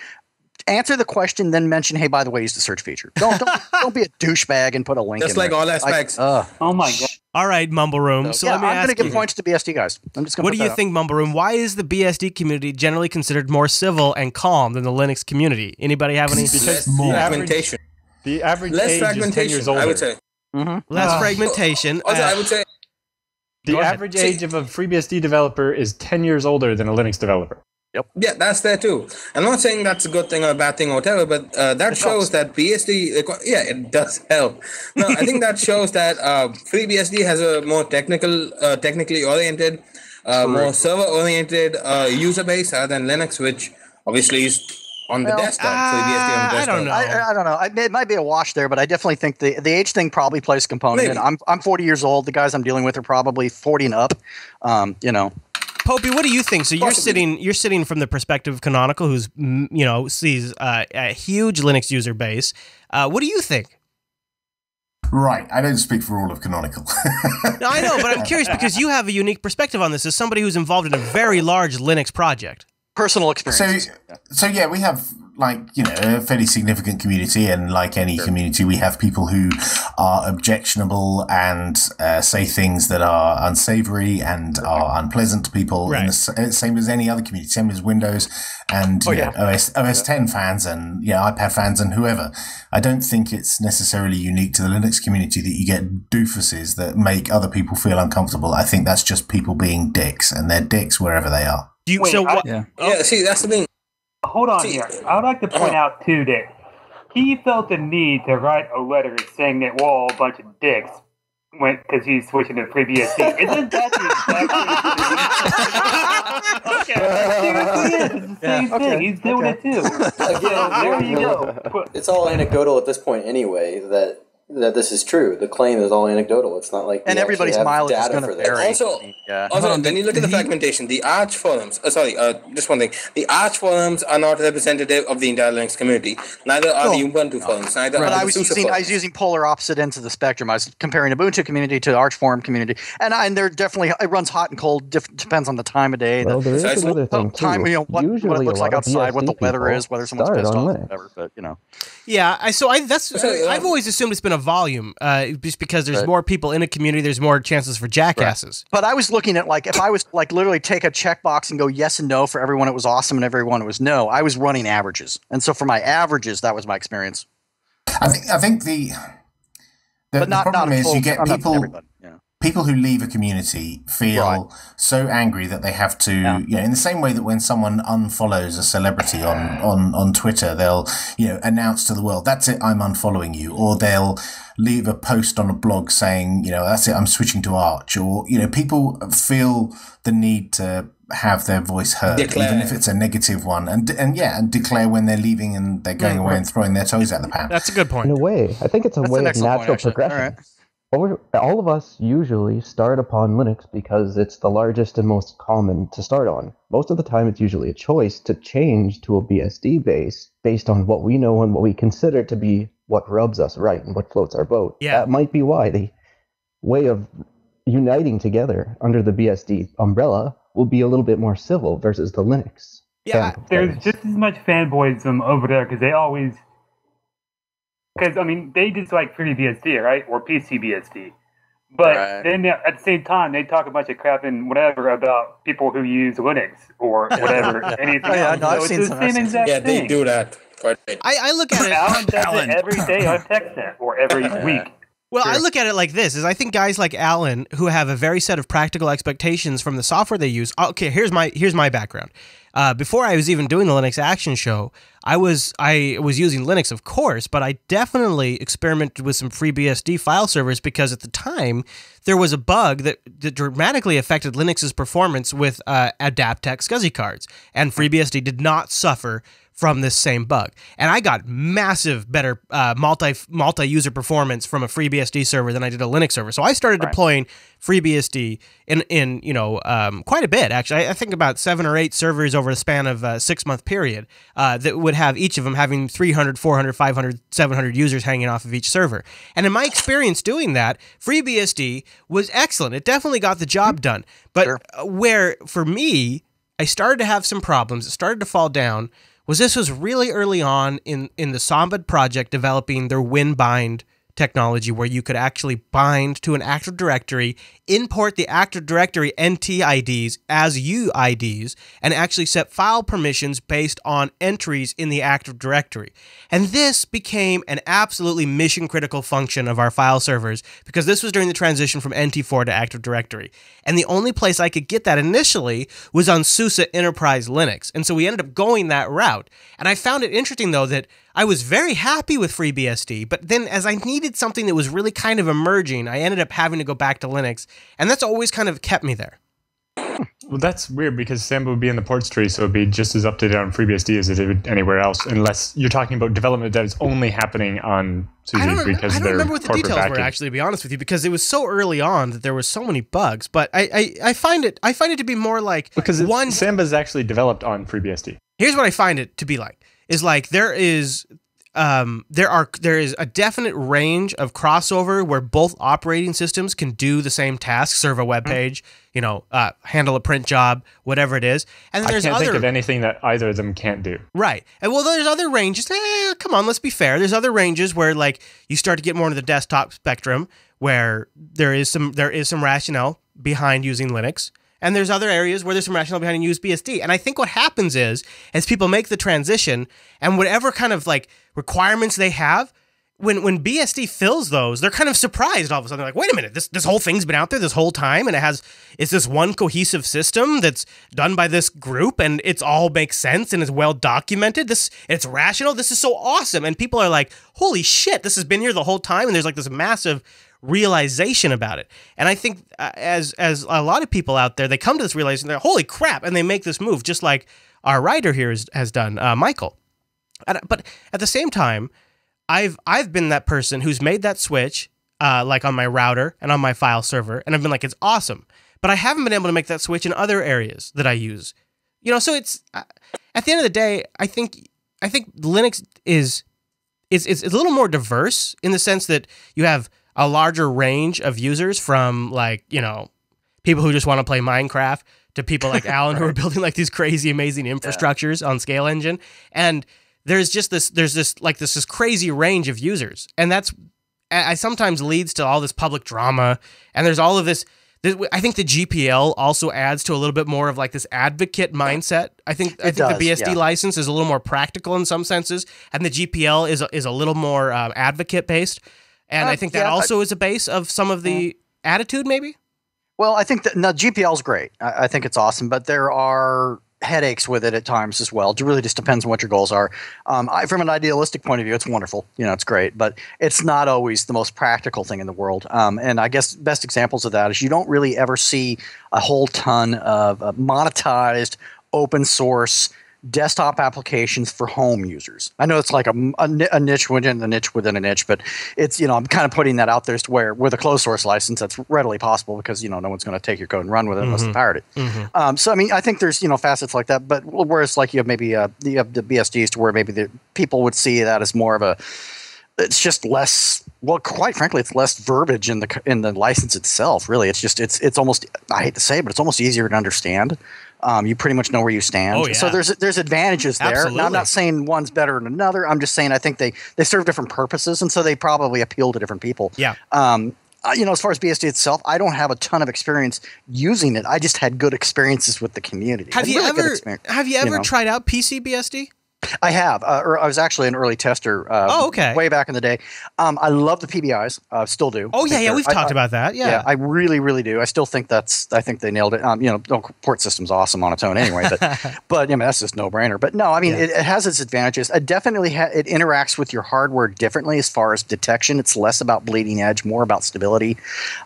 Answer the question, then mention, hey, by the way, use the search feature. Don't don't, don't be a douchebag and put a link. Just in like there. all I- aspects. ugh. Oh my god. All right, Mumble Room. So yeah, let me I'm going to give points to BSD guys. I'm just going. What do you think, Mumble Room? Why is the BSD community generally considered more civil and calm than the Linux community? Anybody have any Less more. fragmentation. The average Less age is 10 fragmentation, years older. I would say. Mm-hmm. less Ah. fragmentation? Also, Uh, I would say The average age of a FreeBSD developer is 10 years older than a Linux developer. Yeah, that's there too. I'm not saying that's a good thing or a bad thing or whatever, but uh, that shows that BSD, uh, yeah, it does help. No, I think that shows that uh, FreeBSD has a more technical, uh, technically oriented, uh, more server-oriented uh, user base rather than Linux, which obviously is on the Well, desktop. FreeBSD on the ah, I don't know. I, I don't know. I, it might be a wash there, but I definitely think the the age thing probably plays a component. Maybe. And I'm I'm 40 years old. The guys I'm dealing with are probably 40 and up. Um, you know, Popey, what do you think? So you're Possibly. sitting you're sitting from the perspective of Canonical, who's you know sees uh, a huge Linux user base. Uh, what do you think? Right, I don't speak for all of Canonical. No, I know, but I'm curious because you have a unique perspective on this as somebody who's involved in a very large Linux project. personal experience. so, experience. so yeah, we have like you know a fairly significant community, and like any community, we have people who are objectionable and uh, say things that are unsavory and are unpleasant to people. in Right. the uh, same as any other community, same as Windows and you know, OS OS 10 fans and you know, iPad fans and whoever. I don't think it's necessarily unique to the Linux community that you get doofuses that make other people feel uncomfortable. I think that's just people being dicks, and they're dicks wherever they are. Do you, Wait, so I- what? Yeah. Yeah, see, that's the thing. Hold on here. I would like to point out too that he felt the need to write a letter saying that we're all a bunch of dicks went because he's switching to FreeBSD. Isn't that the exact okay. Seriously, is. It's the same okay, thing. He's doing okay. it too. So there you go. It's all anecdotal at this point anyway. That that this is true. The claim is all anecdotal. It's not like And everybody's have mileage is gonna vary. Also, Yeah. also Hold on, when you look at the fragmentation, the Arch forums, uh, sorry, uh, just one thing, the Arch forums are not representative of the entire Linux community. Neither are the No. Ubuntu forums. Neither But are I the was SUSE using I was using polar opposite ends of the spectrum. I was comparing Ubuntu community to the Arch Forum community, and I, and they're definitely it runs hot and cold. Diff, depends on the time of day. Well, the, there is Besides, another thing what time, too. you know, what, what it looks like outside, what the weather is, whether someone's pissed off, whatever. But you know, Yeah, I, so I that's I've um, always assumed it's been a volume, uh, just because there's Right. more people in a community, there's more chances for jackasses. but I was looking at like if I was like literally take a checkbox and go yes and no for everyone it was awesome and everyone it was no. I was running averages, and so for my averages, that was my experience. I think I think the the, But not the not problem a is full, you get I'm people everybody. Yeah. People who leave a community feel Right. so angry that they have to Yeah. you know in the same way that when someone unfollows a celebrity on on on Twitter they'll you know announce to the world that's it I'm unfollowing you or they'll leave a post on a blog saying you know that's it I'm switching to Arch or you know people feel the need to have their voice heard Declare. even if it's a negative one and and yeah and declare when they're leaving and they're going mm. away and throwing their toys out the pan That's a good point. In a way, I think it's a That's way of excellent point, natural progression. All right. All of us usually start upon Linux because it's the largest and most common to start on. Most of the time, it's usually a choice to change to a BSD base based on what we know and what we consider to be what rubs us right and what floats our boat. Yeah. That might be why the way of uniting together under the BSD umbrella will be a little bit more civil versus the Linux. Yeah, There's just as much fanboyism over there because they always. Because, I mean, they just like FreeBSD, right? Or PCBSD. But Right. then they- at the same time, they talk a bunch of crap and whatever about people who use Linux or whatever. anything Oh, yeah, no, I've so seen it's some- the I've same seen some. exact Yeah, they do that quite. I, I look at it. Alan um, does Alan. it every day on TechSnap or every week. Well, I look at it like this: is I think guys like Alan who have a very set of practical expectations from the software they use. Oh, okay, here's my here's my background. Uh, before I was even doing the Linux Action Show, I was I was using Linux, of course, but I definitely experimented with some FreeBSD file servers because at the time there was a bug that, that dramatically affected Linux's performance with uh, Adaptec SCSI cards, and FreeBSD did not suffer from this same bug. And I got massive better uh, multi multi user performance from a FreeBSD server than I did a Linux server. So I started deploying FreeBSD in in you know um, quite a bit actually. I, I think about seven or eight servers over the span of a six month period uh, that would have each of them having 300, 400, 500, 700 users hanging off of each server. And in my experience doing that, FreeBSD was excellent. It definitely got the job done. But Sure. where for me, I started to have some problems. It started to fall down. Was this was really early on in in the Samba project developing their WinBind technology, where you could actually bind to an Active Directory, import the Active Directory NTIDs as UIDs, and actually set file permissions based on entries in the Active Directory. And this became an absolutely mission critical function of our file servers because this was during the transition from NT4 to Active Directory. And the only place I could get that initially was on SUSE Enterprise Linux. And so we ended up going that route. And I found it interesting though that I was very happy with FreeBSD, but then as I needed something that was really kind of emerging, I ended up having to go back to Linux. And that's always kind of kept me there. Hmm. Well, that's weird because Samba would be in the ports tree, so it'd be just as updated on FreeBSD as it would anywhere else, unless you're talking about development that is only happening on SUSE I don't, because I don't remember what the details backing. were actually, to be honest with you, because it was so early on that there were so many bugs. But I, I, I find it I find it to be more like Because one Samba is actually developed on FreeBSD. here's what I find it to be like is like there is um, there are there is a definite range of crossover where both operating systems can do the same task, serve a web page, you know, uh, handle a print job, whatever it is. And then I there's can't other think of anything that either of them can't do. Right. And well, there's other ranges. Eh, come on, let's be fair. There's other ranges where like you start to get more into the desktop spectrum where there is some there is some rationale behind using Linux. And there's other areas where there's some rationale behind using BSD. And I think what happens is as people make the transition and whatever kind of like requirements they have, when when BSD fills those, they're kind of surprised all of a sudden. They're like, wait a minute, this this whole thing's been out there this whole time, and it has it's this one cohesive system that's done by this group, and it's all makes sense and is well documented. This it's rational. This is so awesome, and people are like, holy shit, this has been here the whole time, and there's like this massive realization about it. And I think uh, as as a lot of people out there, they come to this realization, they're holy crap, and they make this move, just like our writer here has, has done, uh, Michael. And- but at the same time, I've I've been that person who's made that switch, uh, like on my router and on my file server, and I've been like, it's awesome. But I haven't been able to make that switch in other areas that I use. You know, so it's uh, at the end of the day, I think I think Linux is is is, is a little more diverse in the sense that you have a larger range of users from like you know people who just want to play Minecraft to people like Alan who are building like these crazy amazing infrastructures on Scale Engine and there's just this there's this like this this crazy range of users and that's I sometimes leads to all this public drama and there's all of this I think the GPL also adds to a little bit more of like this advocate mindset. I think I It think the BSD yeah. license is a little more practical in some senses, and the GPL is a, is a little more um, advocate based. And Uh, I think that yeah, I- also is a base of some of the attitude, maybe. Well, I think that no, GPL is great. I, I think it's awesome, but there are headaches with it at times as well. It really just depends on what your goals are. Um, I, from an idealistic point of view, it's wonderful. You know, it's great, but it's not always the most practical thing in the world. Um, and I guess best examples of that is you don't really ever see a whole ton of uh, monetized open source desktop applications for home users. I know it's like a, a, a niche within a niche within a niche, but it's you know I'm kind of putting that out there to where with a closed source license that's readily possible because you know no one's going to take your code and run with it unless they pirate it. Mhm. Um, so I mean I think there's you know facets like that, but whereas like you have maybe uh, you have the BSDs to where maybe the people would see that as more of a it's just less well quite frankly it's less verbiage in the in the license itself really it's just it's it's almost i hate to say it, but it's almost easier to understand um, you pretty much know where you stand Oh, so there's there's advantages there now, i'm not saying one's better than another i'm just saying i think they they serve different purposes and so they probably appeal to different people Yeah. um, uh, you know, as far as BSD itself, I don't have a ton of experience using it. I just had good experiences with the community. Have you really ever have you ever know. tried out PCBSD? I have. Uh, or I was actually an early tester. Uh, Oh, okay. Way back in the day. Um, I love the PBIs. Uh, still do. Oh yeah, yeah, we've I- talked I- about that. Yeah. I really, really do. I still think that's. I think they nailed it. Um, you know, the port system's awesome on its own anyway. But, but I mean, that's just no brainer. But no, I mean, it, it has its advantages. It definitely ha- it interacts with your hardware differently as far as detection. It's less about bleeding edge, more about stability.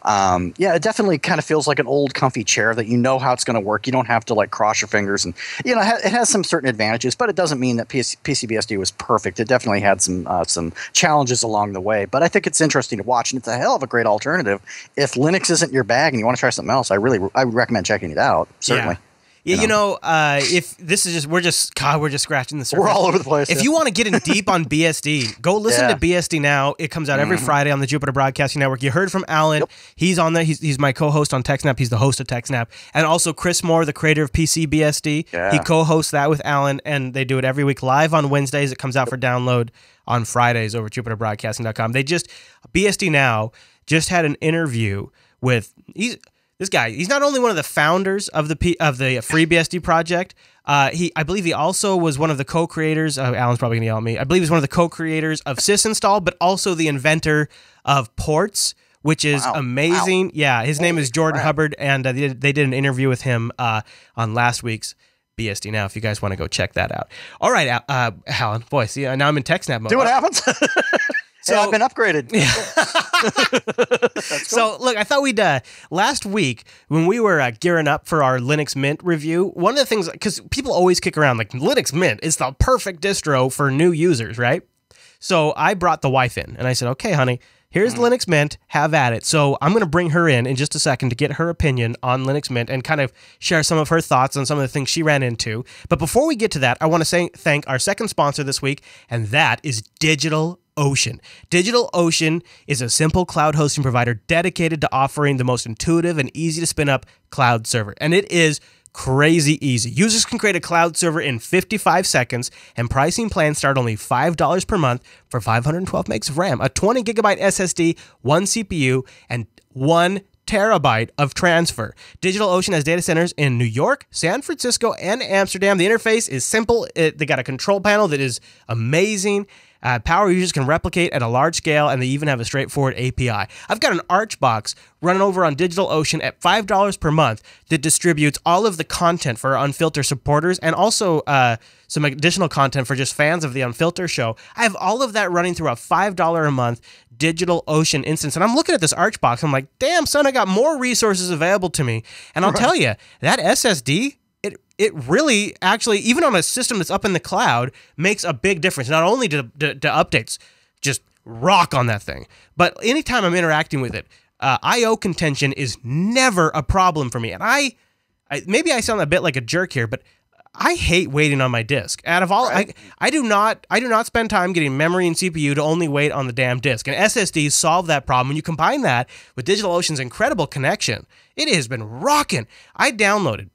Um, yeah, it definitely kind of feels like an old, comfy chair that you know how it's going to work. You don't have to like cross your fingers, and you know, it has some certain advantages, but it doesn't mean that PS- PCBSD was perfect. It definitely had some uh, some challenges along the way. But I think it's interesting to watch, and it's a hell of a great alternative. If Linux isn't your bag and you want to try something else, I really I would recommend checking it out. Certainly. Yeah, you know, uh, if this is just we're just God, we're just scratching the surface. We're all over the place, If yeah. you want to get in deep on BSD, go listen Yeah. to BSD now. It comes out every Mhm. Friday on the Jupiter Broadcasting Network. You heard from Alan. He's on there. He's, he's my co-host on TechSnap. He's the host of TechSnap, and also Kris Moore, the creator of PCBSD. Yeah. He co-hosts that with Alan, and they do it every week live on Wednesdays. It comes out for download on Fridays over at JupiterBroadcasting.com. They just BSD now just had an interview with he's this guy. He's not only one of the founders of the P, of the FreeBSD project. Uh, he, I believe, he also was one of the co-creators. Uh, Alan's probably gonna yell at me. I believe he's one of the co-creators of sysinstall, but also the inventor of ports, which is Wow. amazing. Yeah, his name is Jordan crap. Hubbard, and uh, they, did, they did an interview with him uh, on last week's BSD. Now, if you guys want to go check that out. All right, uh, Alan. Boy, see, uh, now I'm in TechSnap mode. Do what happens. So- so I've been upgraded. So look, I thought we'd uh, last week when we were uh, gearing up for our Linux Mint review. One of the things because people always kick around like Linux Mint is the perfect distro for new users, right? So I brought the wife in and I said, "Okay, honey, here's Linux Mint. Have at it." So I'm going to bring her in in just a second to get her opinion on Linux Mint and kind of share some of her thoughts on some of the things she ran into. But before we get to that, I want to say thank our second sponsor this week, and that is Digital Ocean. DigitalOcean is a simple cloud hosting provider dedicated to offering the most intuitive and easy to spin up cloud server. And it is crazy easy. Users can create a cloud server in 55 seconds, and pricing plans start only $5 per month for 512 megs of RAM, a 20 gigabyte SSD, one CPU, and one terabyte of transfer. DigitalOcean has data centers in New York, San Francisco, and Amsterdam. The interface is simple. It, they got a control panel that is amazing. Uh, power users can replicate at a large scale, and they even have a straightforward API. I've got an Archbox running over on DigitalOcean at $5 per month that distributes all of the content for our Unfilter supporters and also uh, some additional content for just fans of the Unfilter show. I have all of that running through a $5 a month DigitalOcean instance. And I'm looking at this Archbox. I'm like, damn, son, I got more resources available to me. And I'll tell you, that SSD, it really actually, even on a system that's up in the cloud, makes a big difference. Not only do, do, do updates just rock on that thing. But anytime I'm interacting with it, uh, I/O contention is never a problem for me. And I, I, maybe I sound a bit like a jerk here, but I hate waiting on my disk. Out of all, I, I do not, I do not spend time getting memory and CPU to only wait on the damn disk. And SSDs solve that problem. When you combine that with DigitalOcean's incredible connection, it has been rocking. I downloaded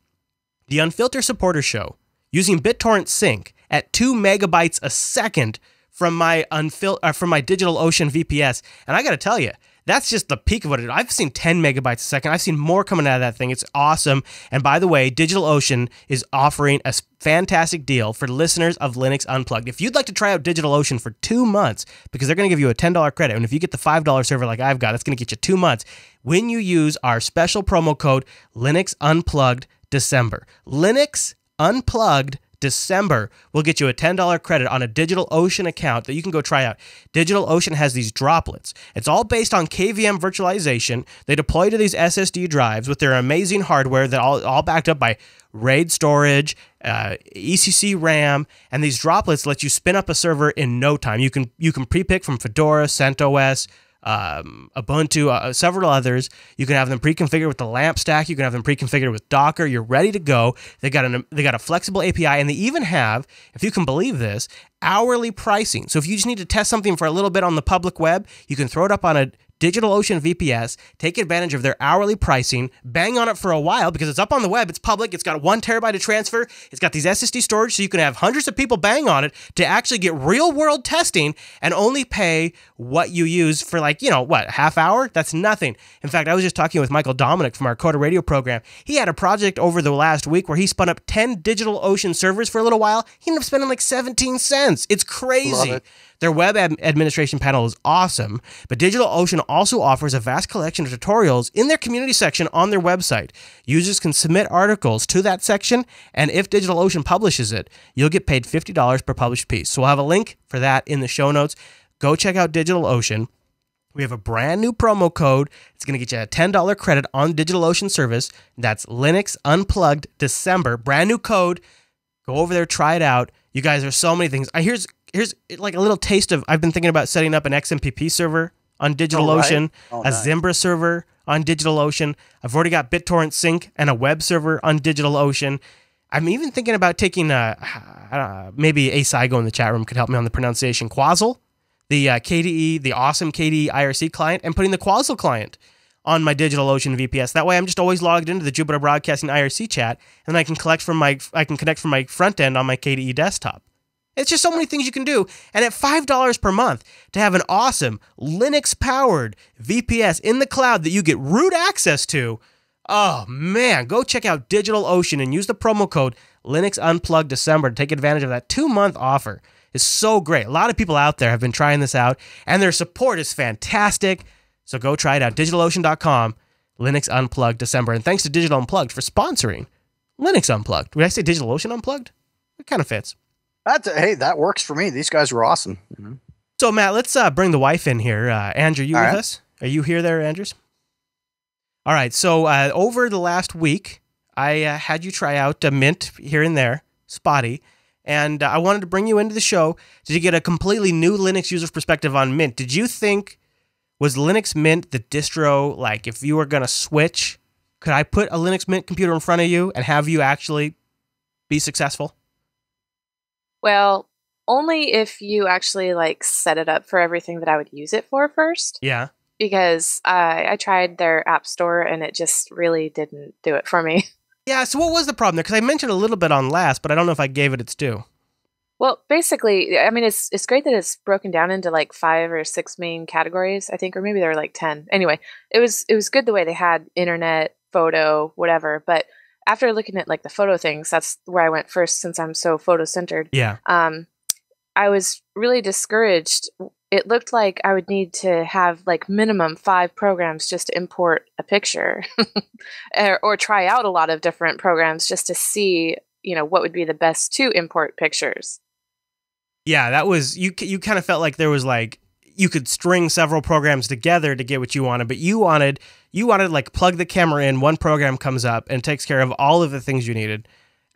the Unfiltered Supporter Show using BitTorrent Sync at two megabytes a second from my unfil- uh, from my DigitalOcean VPS, and I got to tell you, that's just the peak of what it. I've seen 10 megabytes a second. I've seen more coming out of that thing. It's awesome. And by the way, DigitalOcean is offering a fantastic deal for listeners of Linux Unplugged. If you'd like to try out DigitalOcean for two months, because they're going to give you a $10 credit, and if you get the $5 server like I've got, that's going to get you two months. When you use our special promo code Linux Unplugged December, Linux Unplugged December will get you a $10 credit on a DigitalOcean account that you can go try out. DigitalOcean has these droplets. It's all based on KVM virtualization. They deploy to these SSD drives with their amazing hardware that all, all backed up by RAID storage, uh, ECC RAM, and these droplets let you spin up a server in no time. You can you can pre-pick from Fedora, CentOS, um, Ubuntu, uh, several others. You can have them pre-configured with the LAMP stack. You can have them pre-configured with Docker. You're ready to go. They got an they got a flexible API, and they even have, if you can believe this, hourly pricing. So if you just need to test something for a little bit on the public web, you can throw it up on a DigitalOcean VPS, take advantage of their hourly pricing, bang on it for a while because it's up on the web, it's public, it's got one terabyte of transfer, it's got these SSD storage, so you can have hundreds of people bang on it to actually get real world testing and only pay what you use for like, you know, what, half hour? That's nothing. In fact, I was just talking with Michael Dominick from our Coder Radio program. He had a project over the last week where he spun up 10 DigitalOcean servers for a little while. He ended up spending like 17 cents. It's crazy. it. Their web ad- administration panel is awesome, but DigitalOcean also offers a vast collection of tutorials in their community section on their website. Users can submit articles to that section, and if DigitalOcean publishes it, you'll get paid $50 per published piece. So we'll have a link for that in the show notes. Go check out DigitalOcean. We have a brand new promo code. It's going to get you a $10 credit on DigitalOcean service. That's Linux Unplugged December. Brand new code. Go over there, try it out. You guys there's so many things. I here's here's like a little taste of. I've been thinking about setting up an XMPP server on DigitalOcean, Oh, a nice. Zimbra server on DigitalOcean. I've already got BitTorrent Sync and a web server on DigitalOcean. I'm even thinking about taking uh, I don't know, maybe Asaigo in the chat room could help me on the pronunciation. Quassel, the uh, KDE, the awesome KDE IRC client, and putting the Quassel client on my DigitalOcean VPS. That way, I'm just always logged into the Jupiter Broadcasting IRC chat, and I can collect from my I can connect from my front end on my KDE desktop. It's just so many things you can do, and at five dollars per month to have an awesome Linux-powered VPS in the cloud that you get root access to. Oh man, go check out DigitalOcean and use the promo code Linux Unplugged December to take advantage of that two-month offer. It's so great. A lot of people out there have been trying this out, and their support is fantastic. So go try it out. DigitalOcean.com, Linux Unplugged December. And thanks to Digital Unplugged for sponsoring Linux Unplugged. Would I say DigitalOcean Unplugged? It kind of fits. That's hey, that works for me. These guys were awesome. So Matt, let's uh, bring the wife in here. Uh, Andrew, you All with right. us? Are you here, there, Andrews? All right. So uh, over the last week, I uh, had you try out uh, Mint here and there, Spotty, and uh, I wanted to bring you into the show to get a completely new Linux user's perspective on Mint. Did you think was Linux Mint the distro? Like, if you were gonna switch, could I put a Linux Mint computer in front of you and have you actually be successful? Well, only if you actually like set it up for everything that I would use it for first. Yeah. Because I I tried their app store and it just really didn't do it for me. Yeah. So what was the problem there? Because I mentioned a little bit on last, but I don't know if I gave it its due. Well, basically, I mean, it's it's great that it's broken down into like five or six main categories, I think, or maybe there were like ten. Anyway, it was it was good the way they had internet, photo, whatever. But after looking at like the photo things, that's where I went first, since I'm so photo centered. Yeah. Um, I was really discouraged. It looked like I would need to have like minimum five programs just to import a picture, or, or try out a lot of different programs just to see, you know, what would be the best to import pictures. Yeah, that was you. You kind of felt like there was like you could string several programs together to get what you wanted, but you wanted you wanted like plug the camera in, one program comes up and takes care of all of the things you needed.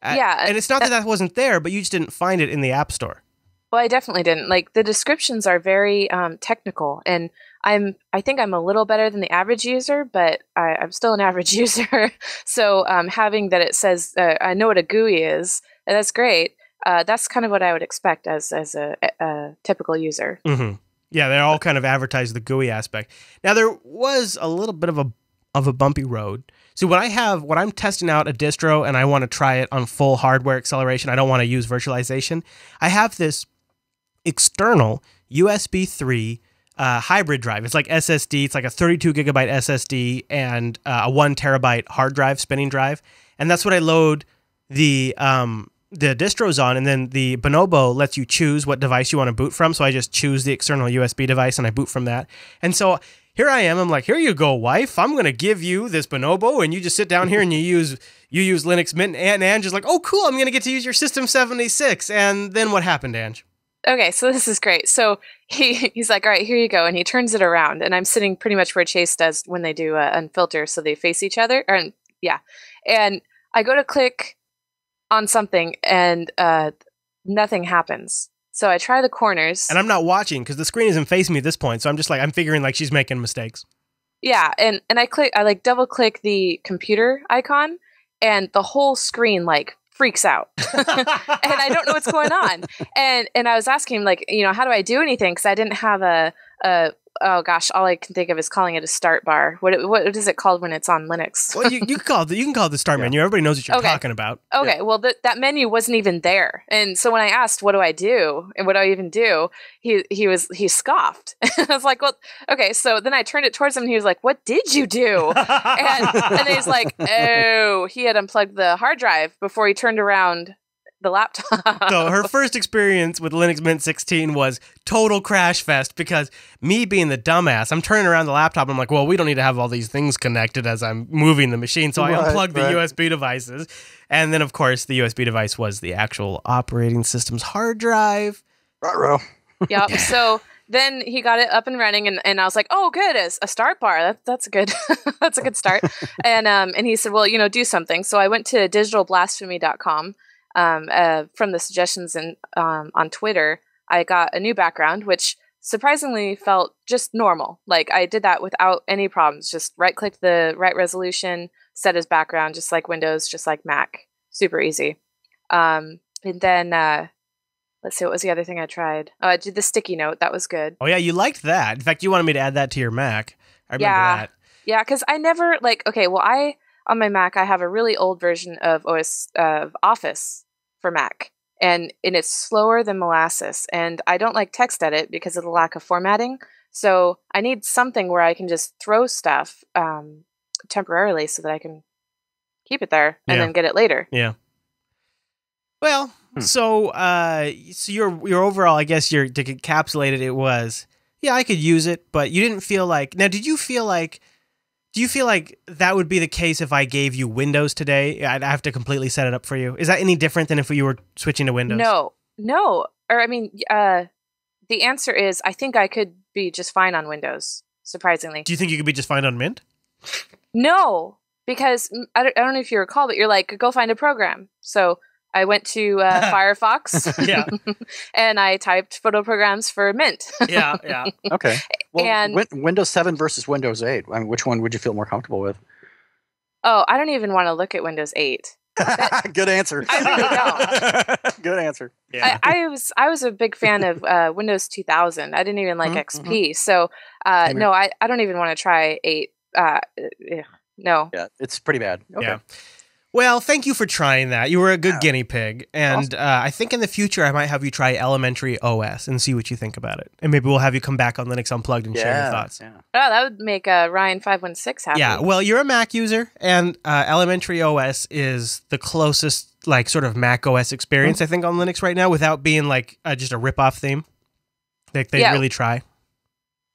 Yeah, and it's not that that wasn't there, but you just didn't find it in the app store. Well, I definitely didn't. Like the descriptions are very um, technical, and I'm I think I'm a little better than the average user, but I, I'm still an average user. so um, having that it says uh, I know what a GUI is, that's great. Uh, that's kind of what I would expect as as a, a typical user. hmm Yeah, they all kind of advertise the GUI aspect. Now there was a little bit of a of a bumpy road. See, when I have when I'm testing out a distro and I want to try it on full hardware acceleration, I don't want to use virtualization. I have this external USB 3 uh, hybrid drive. It's like SSD. It's like a 32 gigabyte SSD and uh, a one terabyte hard drive, spinning drive, and that's what I load the um, the distros on. And then the Bonobo lets you choose what device you want to boot from. So I just choose the external USB device and I boot from that. And so here I am. I'm like, here you go, wife. I'm gonna give you this Bonobo, and you just sit down here and you use you use Linux Mint. And Ange is like, oh, cool. I'm gonna get to use your System 76. And then what happened, Ange? Okay, so this is great. So he he's like, all right, here you go, and he turns it around, and I'm sitting pretty much where Chase does when they do uh, unfilter, so they face each other, or yeah, and I go to click on something, and uh, nothing happens. So I try the corners, And I'm not watching because the screen isn't facing me at this point. So I'm just like, I'm figuring like she's making mistakes. yeah, and and I click, I like double click the computer icon, and the whole screen like freaks out and i don't know what's going on and and i was asking him like you know how do i do anything because i didn't have a, a oh gosh all i can think of is calling it a start bar what what is it called when it's on linux Well, you, you can call it the, you can call it the start menu. Everybody knows what you're Okay. talking about. Okay, well, th- that menu wasn't even there, and so when I asked, "What do I do?" and "What do I even do?" he he was he scoffed. I was like, "Well, okay." So then I turned it towards him, and he was like, "What did you do?" and and he's like, "Oh, he had unplugged the hard drive before he turned around the laptop." so her first experience with Linux Mint 16 was total crash fest because me being the dumbass, I'm turning around the laptop. I'm like, well, we don't need to have all these things connected as I'm moving the machine. So I Right, unplugged the. USB devices. And then, of course, the USB device was the actual operating system's hard drive. Ruh-roh. yep. So then he got it up and running, and, and I was like, "Oh, good, a, a start bar. That, that's a good, that's a good start." and um, and he said, "Well, you know, do something." So I went to digitalblasphemy.com um, uh, from the suggestions and um, on Twitter. I got a new background, which surprisingly felt just normal. Like I did that without any problems. Just right click the right resolution, set as background, just like Windows, just like Mac. Super easy. Um, and then uh, let's see, what was the other thing I tried? Oh, I did the sticky note. That was good. Oh, yeah, you liked that. In fact, you wanted me to add that to your Mac. I remember yeah, that. yeah, because I never like. Okay, well, I on my Mac I have a really old version of OS of Office for Mac, and and it's slower than molasses, and I don't like text edit because of the lack of formatting. So I need something where I can just throw stuff um, temporarily so that I can keep it there and Yeah. then get it later. Yeah. Well, so uh, so your your overall, I guess, your to encapsulate it, it was yeah, I could use it, but you didn't feel like now. Did you feel like? Do you feel like that would be the case if I gave you Windows today? I'd have to completely set it up for you. Is that any different than if you were switching to Windows? No, no, or I mean, uh, the answer is I think I could be just fine on Windows. Surprisingly, Do you think you could be just fine on Mint? No, because mm, I don't, I don't know if you recall, but you're like, go find a program. So I went to uh, Firefox Yeah. and I typed photo programs for Mint. Yeah, yeah. Okay. Well, And- Win- Windows 7 versus Windows 8. I mean, which one would you feel more comfortable with? oh, I don't even want to look at Windows 8. Good answer. I really don't. Good answer. I, I was I was a big fan of uh, Windows 2000. I didn't even like Mhm, XP. So uh, no, I, I don't even want to try 8. Uh, eh, no. Yeah, it's pretty bad. Okay. Yeah. Well, thank you for trying that. You were a good guinea pig, and uh, I think in the future I might have you try Elementary OS and see what you think about it, and maybe we'll have you come back on Linux Unplugged and share your thoughts. yeah. Oh, that would make uh, Ryan 516 happy. Yeah, well, you're a Mac user, and uh, Elementary OS is the closest, like, sort of Mac OS experience I think on Linux right now, without being like uh, just a rip-off theme. Like they Yeah. really try.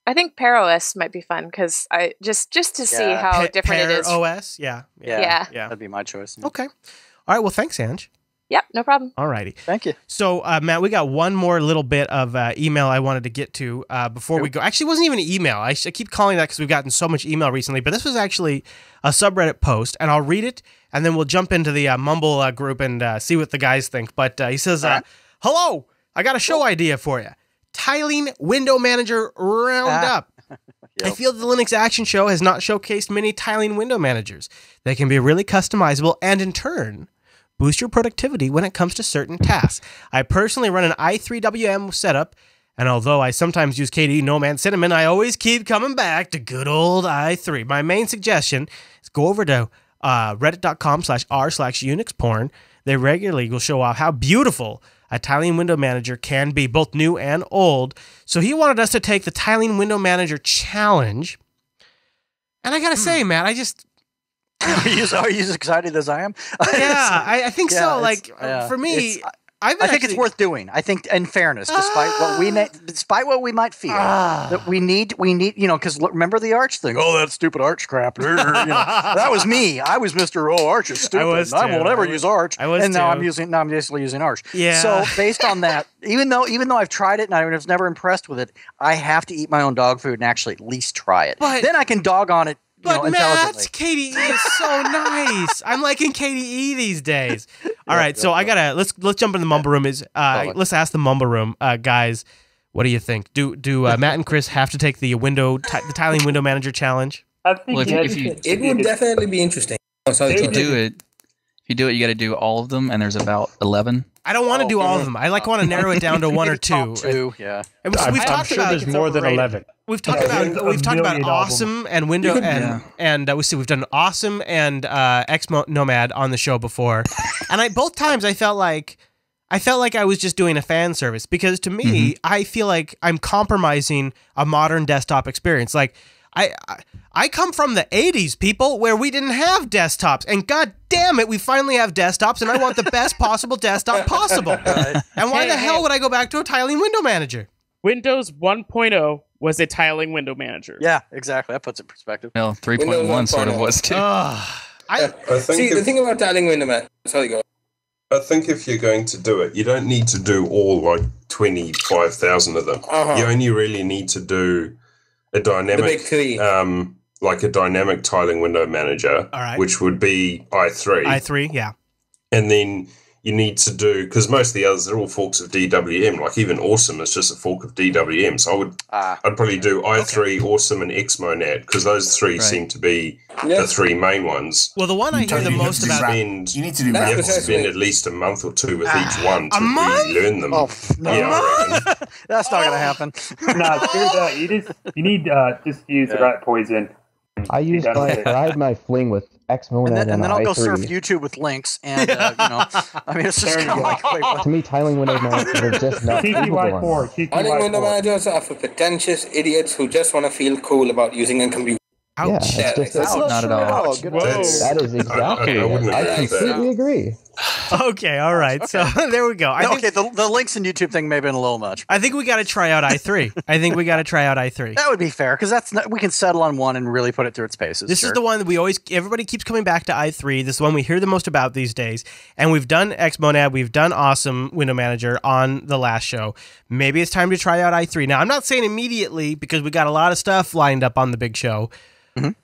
I think PearOS might be fun because I just just to see how Pa- different it Pear is. OS, yeah, Yeah. Yeah. yeah. That'd be my choice. Okay. All right. Well, thanks, Ange. Yep, no problem. All righty. Thank you. So, uh, Matt, we got one more little bit of uh, email I wanted to get to uh, before we go. Actually, it wasn't even an email. I, sh- I keep calling that because we've gotten so much email recently, but this was actually a subreddit post, and I'll read it, and then we'll jump into the uh, Mumble uh, group and uh, see what the guys think. But uh, he says, uh, "Hello." I got a show idea for you. Tiling Window Manager Roundup. I feel the Linux Action Show has not showcased many tiling window managers. They can be really customizable and, in turn, boost your productivity when it comes to certain tasks. I personally run an i3WM setup, and although I sometimes use KDE Nomad Cinnamon, I always keep coming back to good old i3. My main suggestion is go over to uh, reddit.com slash r slash Unix porn. They regularly will show off how beautiful a tiling window manager can be, both new and old. So he wanted us to take the tiling window manager challenge. And I gotta hmm. say, Matt, I just are, you, are you as excited as I am? yeah, I, I think Yeah, so. Like yeah, for me, it's- I've think actually- it's worth doing. I think, in fairness, despite what we may, despite what we might feel, Ah. that we need, we need, you know, because remember the Arch thing? Oh, that stupid Arch crap. You know, that was me. I was Mister. Oh, Arch is stupid. was I won't too. ever I was- use Arch. I was and now I'm using. Now I'm basically using Arch. Yeah. So based on that, even though even though I've tried it and I was never impressed with it, I have to eat my own dog food and actually at least try it. But- then I can dog on it. You know, But intelligently. Matt, KDE is so nice. I'm liking KDE these days. All right, so I gotta let's let's jump in the mumble room. Is uh, Totally. let's ask the mumble room uh, guys. What do you think? Do do uh, Matt and Chris have to take the window ti- the tiling window manager challenge? I think Well, if, if you It would definitely be interesting. Oh, sorry, if you George. do it, if you do it, you got to do all of them, and there's about eleven. I don't want to do all of them. I like want to narrow it down to one or two. Two, yeah. And so I'm, we've I'm talked sure about there's more than eleven. We've talked Yeah, about a we've talked about million awesome and window could- and Yeah. and uh, we see we've done awesome and uh, Xmonad on the show before, and I both times I felt like I felt like I was just doing a fan service because to me Mm-hmm. I feel like I'm compromising a modern desktop experience. Like I I- I come from the 80s, people, where we didn't have desktops, and god damn it, we finally have desktops, and I want the best possible desktop possible. And why Hey, the hell hey. would I go back to a tiling window manager? Windows 1.0 was a tiling window manager. Yeah, exactly. That puts it in perspective. Well, three point one sort of was too. Ugh. I, I think See, the thing about tiling window man. Sorry, go. I think if you're going to do it, you don't need to do all like twenty five thousand of them. Uh-huh. You only really need to do a The dynamic, big three. um, like a dynamic tiling window manager, All right. which would be i three, i3, yeah. and then you need to do because most of the others are all forks of DWM. Like even Awesome is just a fork of DWM. So I would Ah. I'd probably do i3, Awesome, and Xmonad because those three Right. seem to be Yeah. the three main ones. Well, the one I hear Totally the have most to do about. Spend, You need to do That's you have raffles. to spend at least a month or two with Ah, each one to really learn them. Oh, f- no. Yeah, That's not going to happen. nah, screw. You just you need uh, just use the right poison. I used my. I had my fling with Xmonad And and, then, and then I'll go surf YouTube with links, and uh, you know, I mean, it's just There kind you of like, wait, what? To me, tiling window managers are just not capable TTY4, anymore. Tiling window TTY4. managers are for pretentious idiots who just want to feel cool about using a computer. Yeah, it's just that's it's- not at all. Good Whoa. That's- That is exactly. I wouldn't I agree that. completely agree. Okay, all right. So there we go. I No, think, okay, the, the links and YouTube thing may have been a little much. I think we got to try out i3. I think we got to try out i3. That would be fair because that's not, we can settle on one and really put it through its paces. This sure. is the one that we always, everybody keeps coming back to i3. This is the one we hear the most about these days. And we've done Xmonad, we've done Awesome Window Manager on the last show. Maybe it's time to try out i3. Now, I'm not saying immediately because we got a lot of stuff lined up on the big show, Mhm.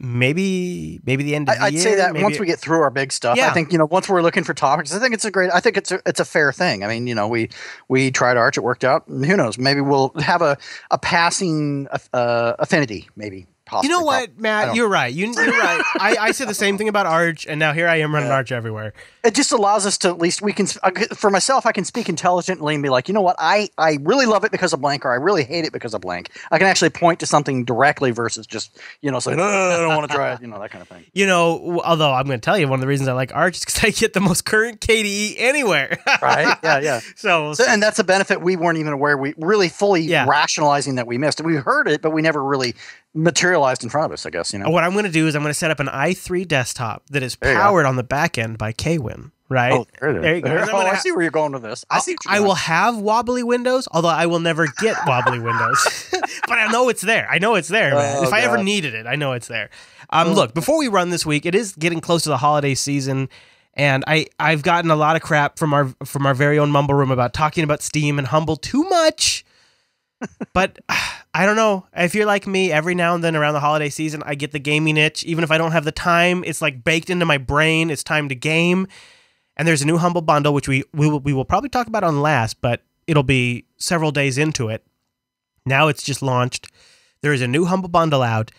Maybe, maybe the end of the I, I'd year. say that once we get through our big stuff, Yeah. I think you know once we're looking for topics, I think it's a great. I think it's a it's a fair thing. I mean, you know, we we tried Arch, it worked out. And who knows? Maybe we'll have a a passing uh, affinity. Maybe. You know what, Matt? You're right. You, you're right. I, I said the same thing about Arch, and now here I am running Arch everywhere. it just allows us to at least we can for myself i can speak intelligently and be like you know what i i really love it because of blank or i really hate it because of blank i can actually point to something directly versus just you know saying no, i don't want to try it you know that kind of thing You know, although I'm going to tell you one of the reasons I like Arch is because I get the most current KDE anywhere. right yeah yeah So, so, and that's a benefit we weren't even aware we really fully Yeah. rationalizing that we missed we heard it but we never really materialized in front of us i guess you know what I'm going to do is I'm going to set up an i3 desktop that is There powered on the back end by Kwin, right? Oh, there, it is. There you go. I'm Oh, I see where you're going with this. I see. I will have wobbly windows, although I will never get wobbly windows. but I know it's there. I know it's there, man. Oh, if I ever needed it, I know it's there. Um, look, before we run this week, it is getting close to the holiday season, and I I've gotten a lot of crap from our from our very own mumble room about talking about Steam and Humble too much. but I don't know. If you're like me, every now and then around the holiday season, I get the gaming itch. Even if I don't have the time, it's like baked into my brain. It's time to game. And there's a new Humble Bundle, which we, we, will, we will probably talk about on last, but it'll be several days into it. Now it's just launched. There is a new Humble Bundle out,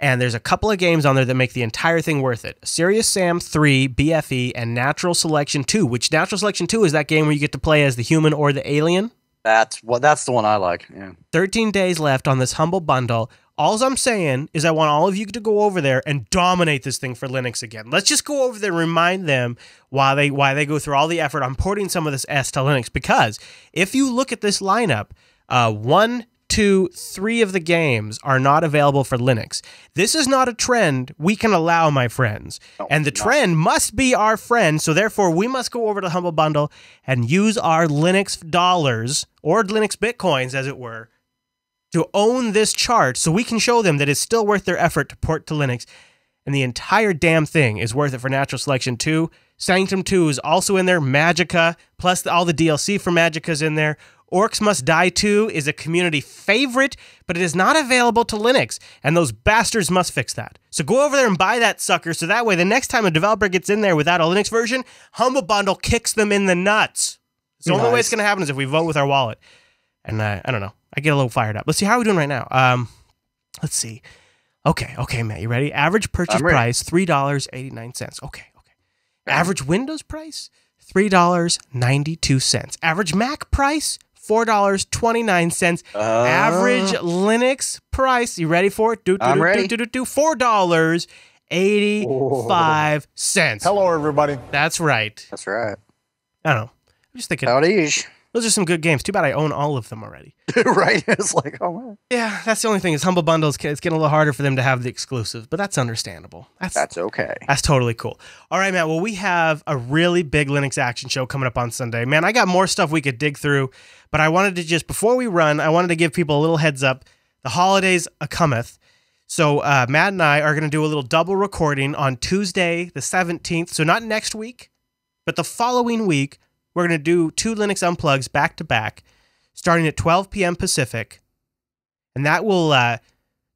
and there's a couple of games on there that make the entire thing worth it. Serious Sam 3, BFE, and Natural Selection 2, which Natural Selection 2 is that game where you get to play as the human or the alien. That's what that's the one I like. Yeah. 13 days left on this humble bundle. All I'm saying is I want all of you to go over there and dominate this thing for Linux again. Let's just go over there and remind them why they why they go through all the effort on porting some of this S to Linux. Because if you look at this lineup, uh, one, two, three of the games are not available for Linux. This is not a trend we can allow, my friends. and the trend must be our friend. So therefore, we must go over to Humble Bundle and use our Linux dollars or Linux bitcoins, as it were, to own this chart so we can show them that it's still worth their effort to port to Linux. And the entire damn thing is worth it for Natural Selection 2. Sanctum 2 is also in there. Magicka, plus all the DLC for Magicka is in there. Orcs Must Die 2 is a community favorite, but it is not available to Linux, and those bastards must fix that. So go over there and buy that sucker so that way the next time a developer gets in there without a Linux version, Humble Bundle kicks them in the nuts. It's the only way it's going to happen is if we vote with our wallet. And uh, I don't know. I get a little fired up. Let's see how are we doing right now. Um, let's see. Okay, okay, Matt, you ready? Average purchase ready. price three dollars eighty nine cents. Okay, okay. Average Windows price three dollars ninety two cents. Average Mac price four dollars twenty nine cents. Oh. Average Linux price. You ready for it? Do, do, I'm do, ready. Do, do, do, do, Four dollars eighty five cents. Hello, everybody. That's right. That's right. I don't know. I'm just thinking. Howdy. Those are some good games. Too bad I own all of them already. right? It's like, oh man. Yeah, that's the only thing is Humble Bundles. It's getting a little harder for them to have the exclusives, but that's understandable. That's That's okay. that's totally cool. All right, Matt. Well, we have a really big Linux action show coming up on Sunday. Man, I got more stuff we could dig through, but I wanted to just before we run, I wanted to give people a little heads up. The holidays a cometh. So uh, Matt and I are going to do a little double recording on Tuesday, the 17th. So not next week, but the following week, we're going to do two Linux unplugs back to back, starting at 12 p.m. Pacific, and that will uh,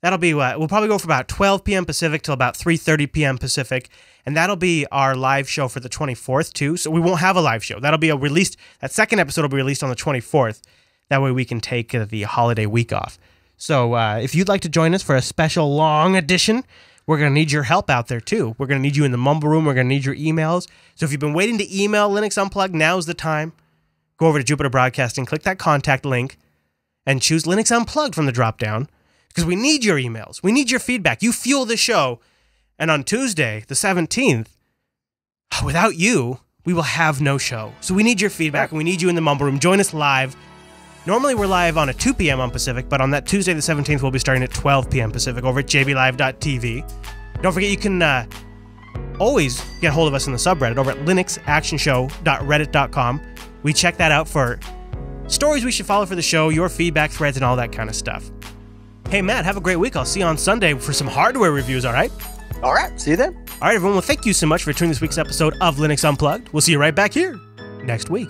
that'll be uh, we'll probably go from about 12 p.m. Pacific till about 3:30 p.m. Pacific, and that'll be our live show for the 24th too. So we won't have a live show. That'll be a released. That second episode will be released on the 24th. That way we can take uh, the holiday week off. So uh, if you'd like to join us for a special long edition, we're going to need your help out there too. We're going to need you in the mumble room. We're going to need your emails. So if you've been waiting to email Linux Unplugged, now's the time. Go over to Jupiter Broadcasting, click that contact link, and choose Linux Unplugged from the drop down because we need your emails. We need your feedback. You fuel the show. And on Tuesday, the 17th, without you, we will have no show. So we need your feedback and we need you in the mumble room. Join us live. Normally we're live on at 2 p.m. on Pacific, but on that Tuesday the 17th, we'll be starting at 12 p.m. Pacific over at jblive.tv. Don't forget you can uh, always get hold of us in the subreddit over at linuxactionshow.reddit.com. We check that out for stories we should follow for the show, your feedback threads, and all that kind of stuff. Hey, Matt, have a great week. I'll see you on Sunday for some hardware reviews, all right? All right. See you then. All right, everyone. Well, thank you so much for tuning this week's episode of Linux Unplugged. We'll see you right back here next week.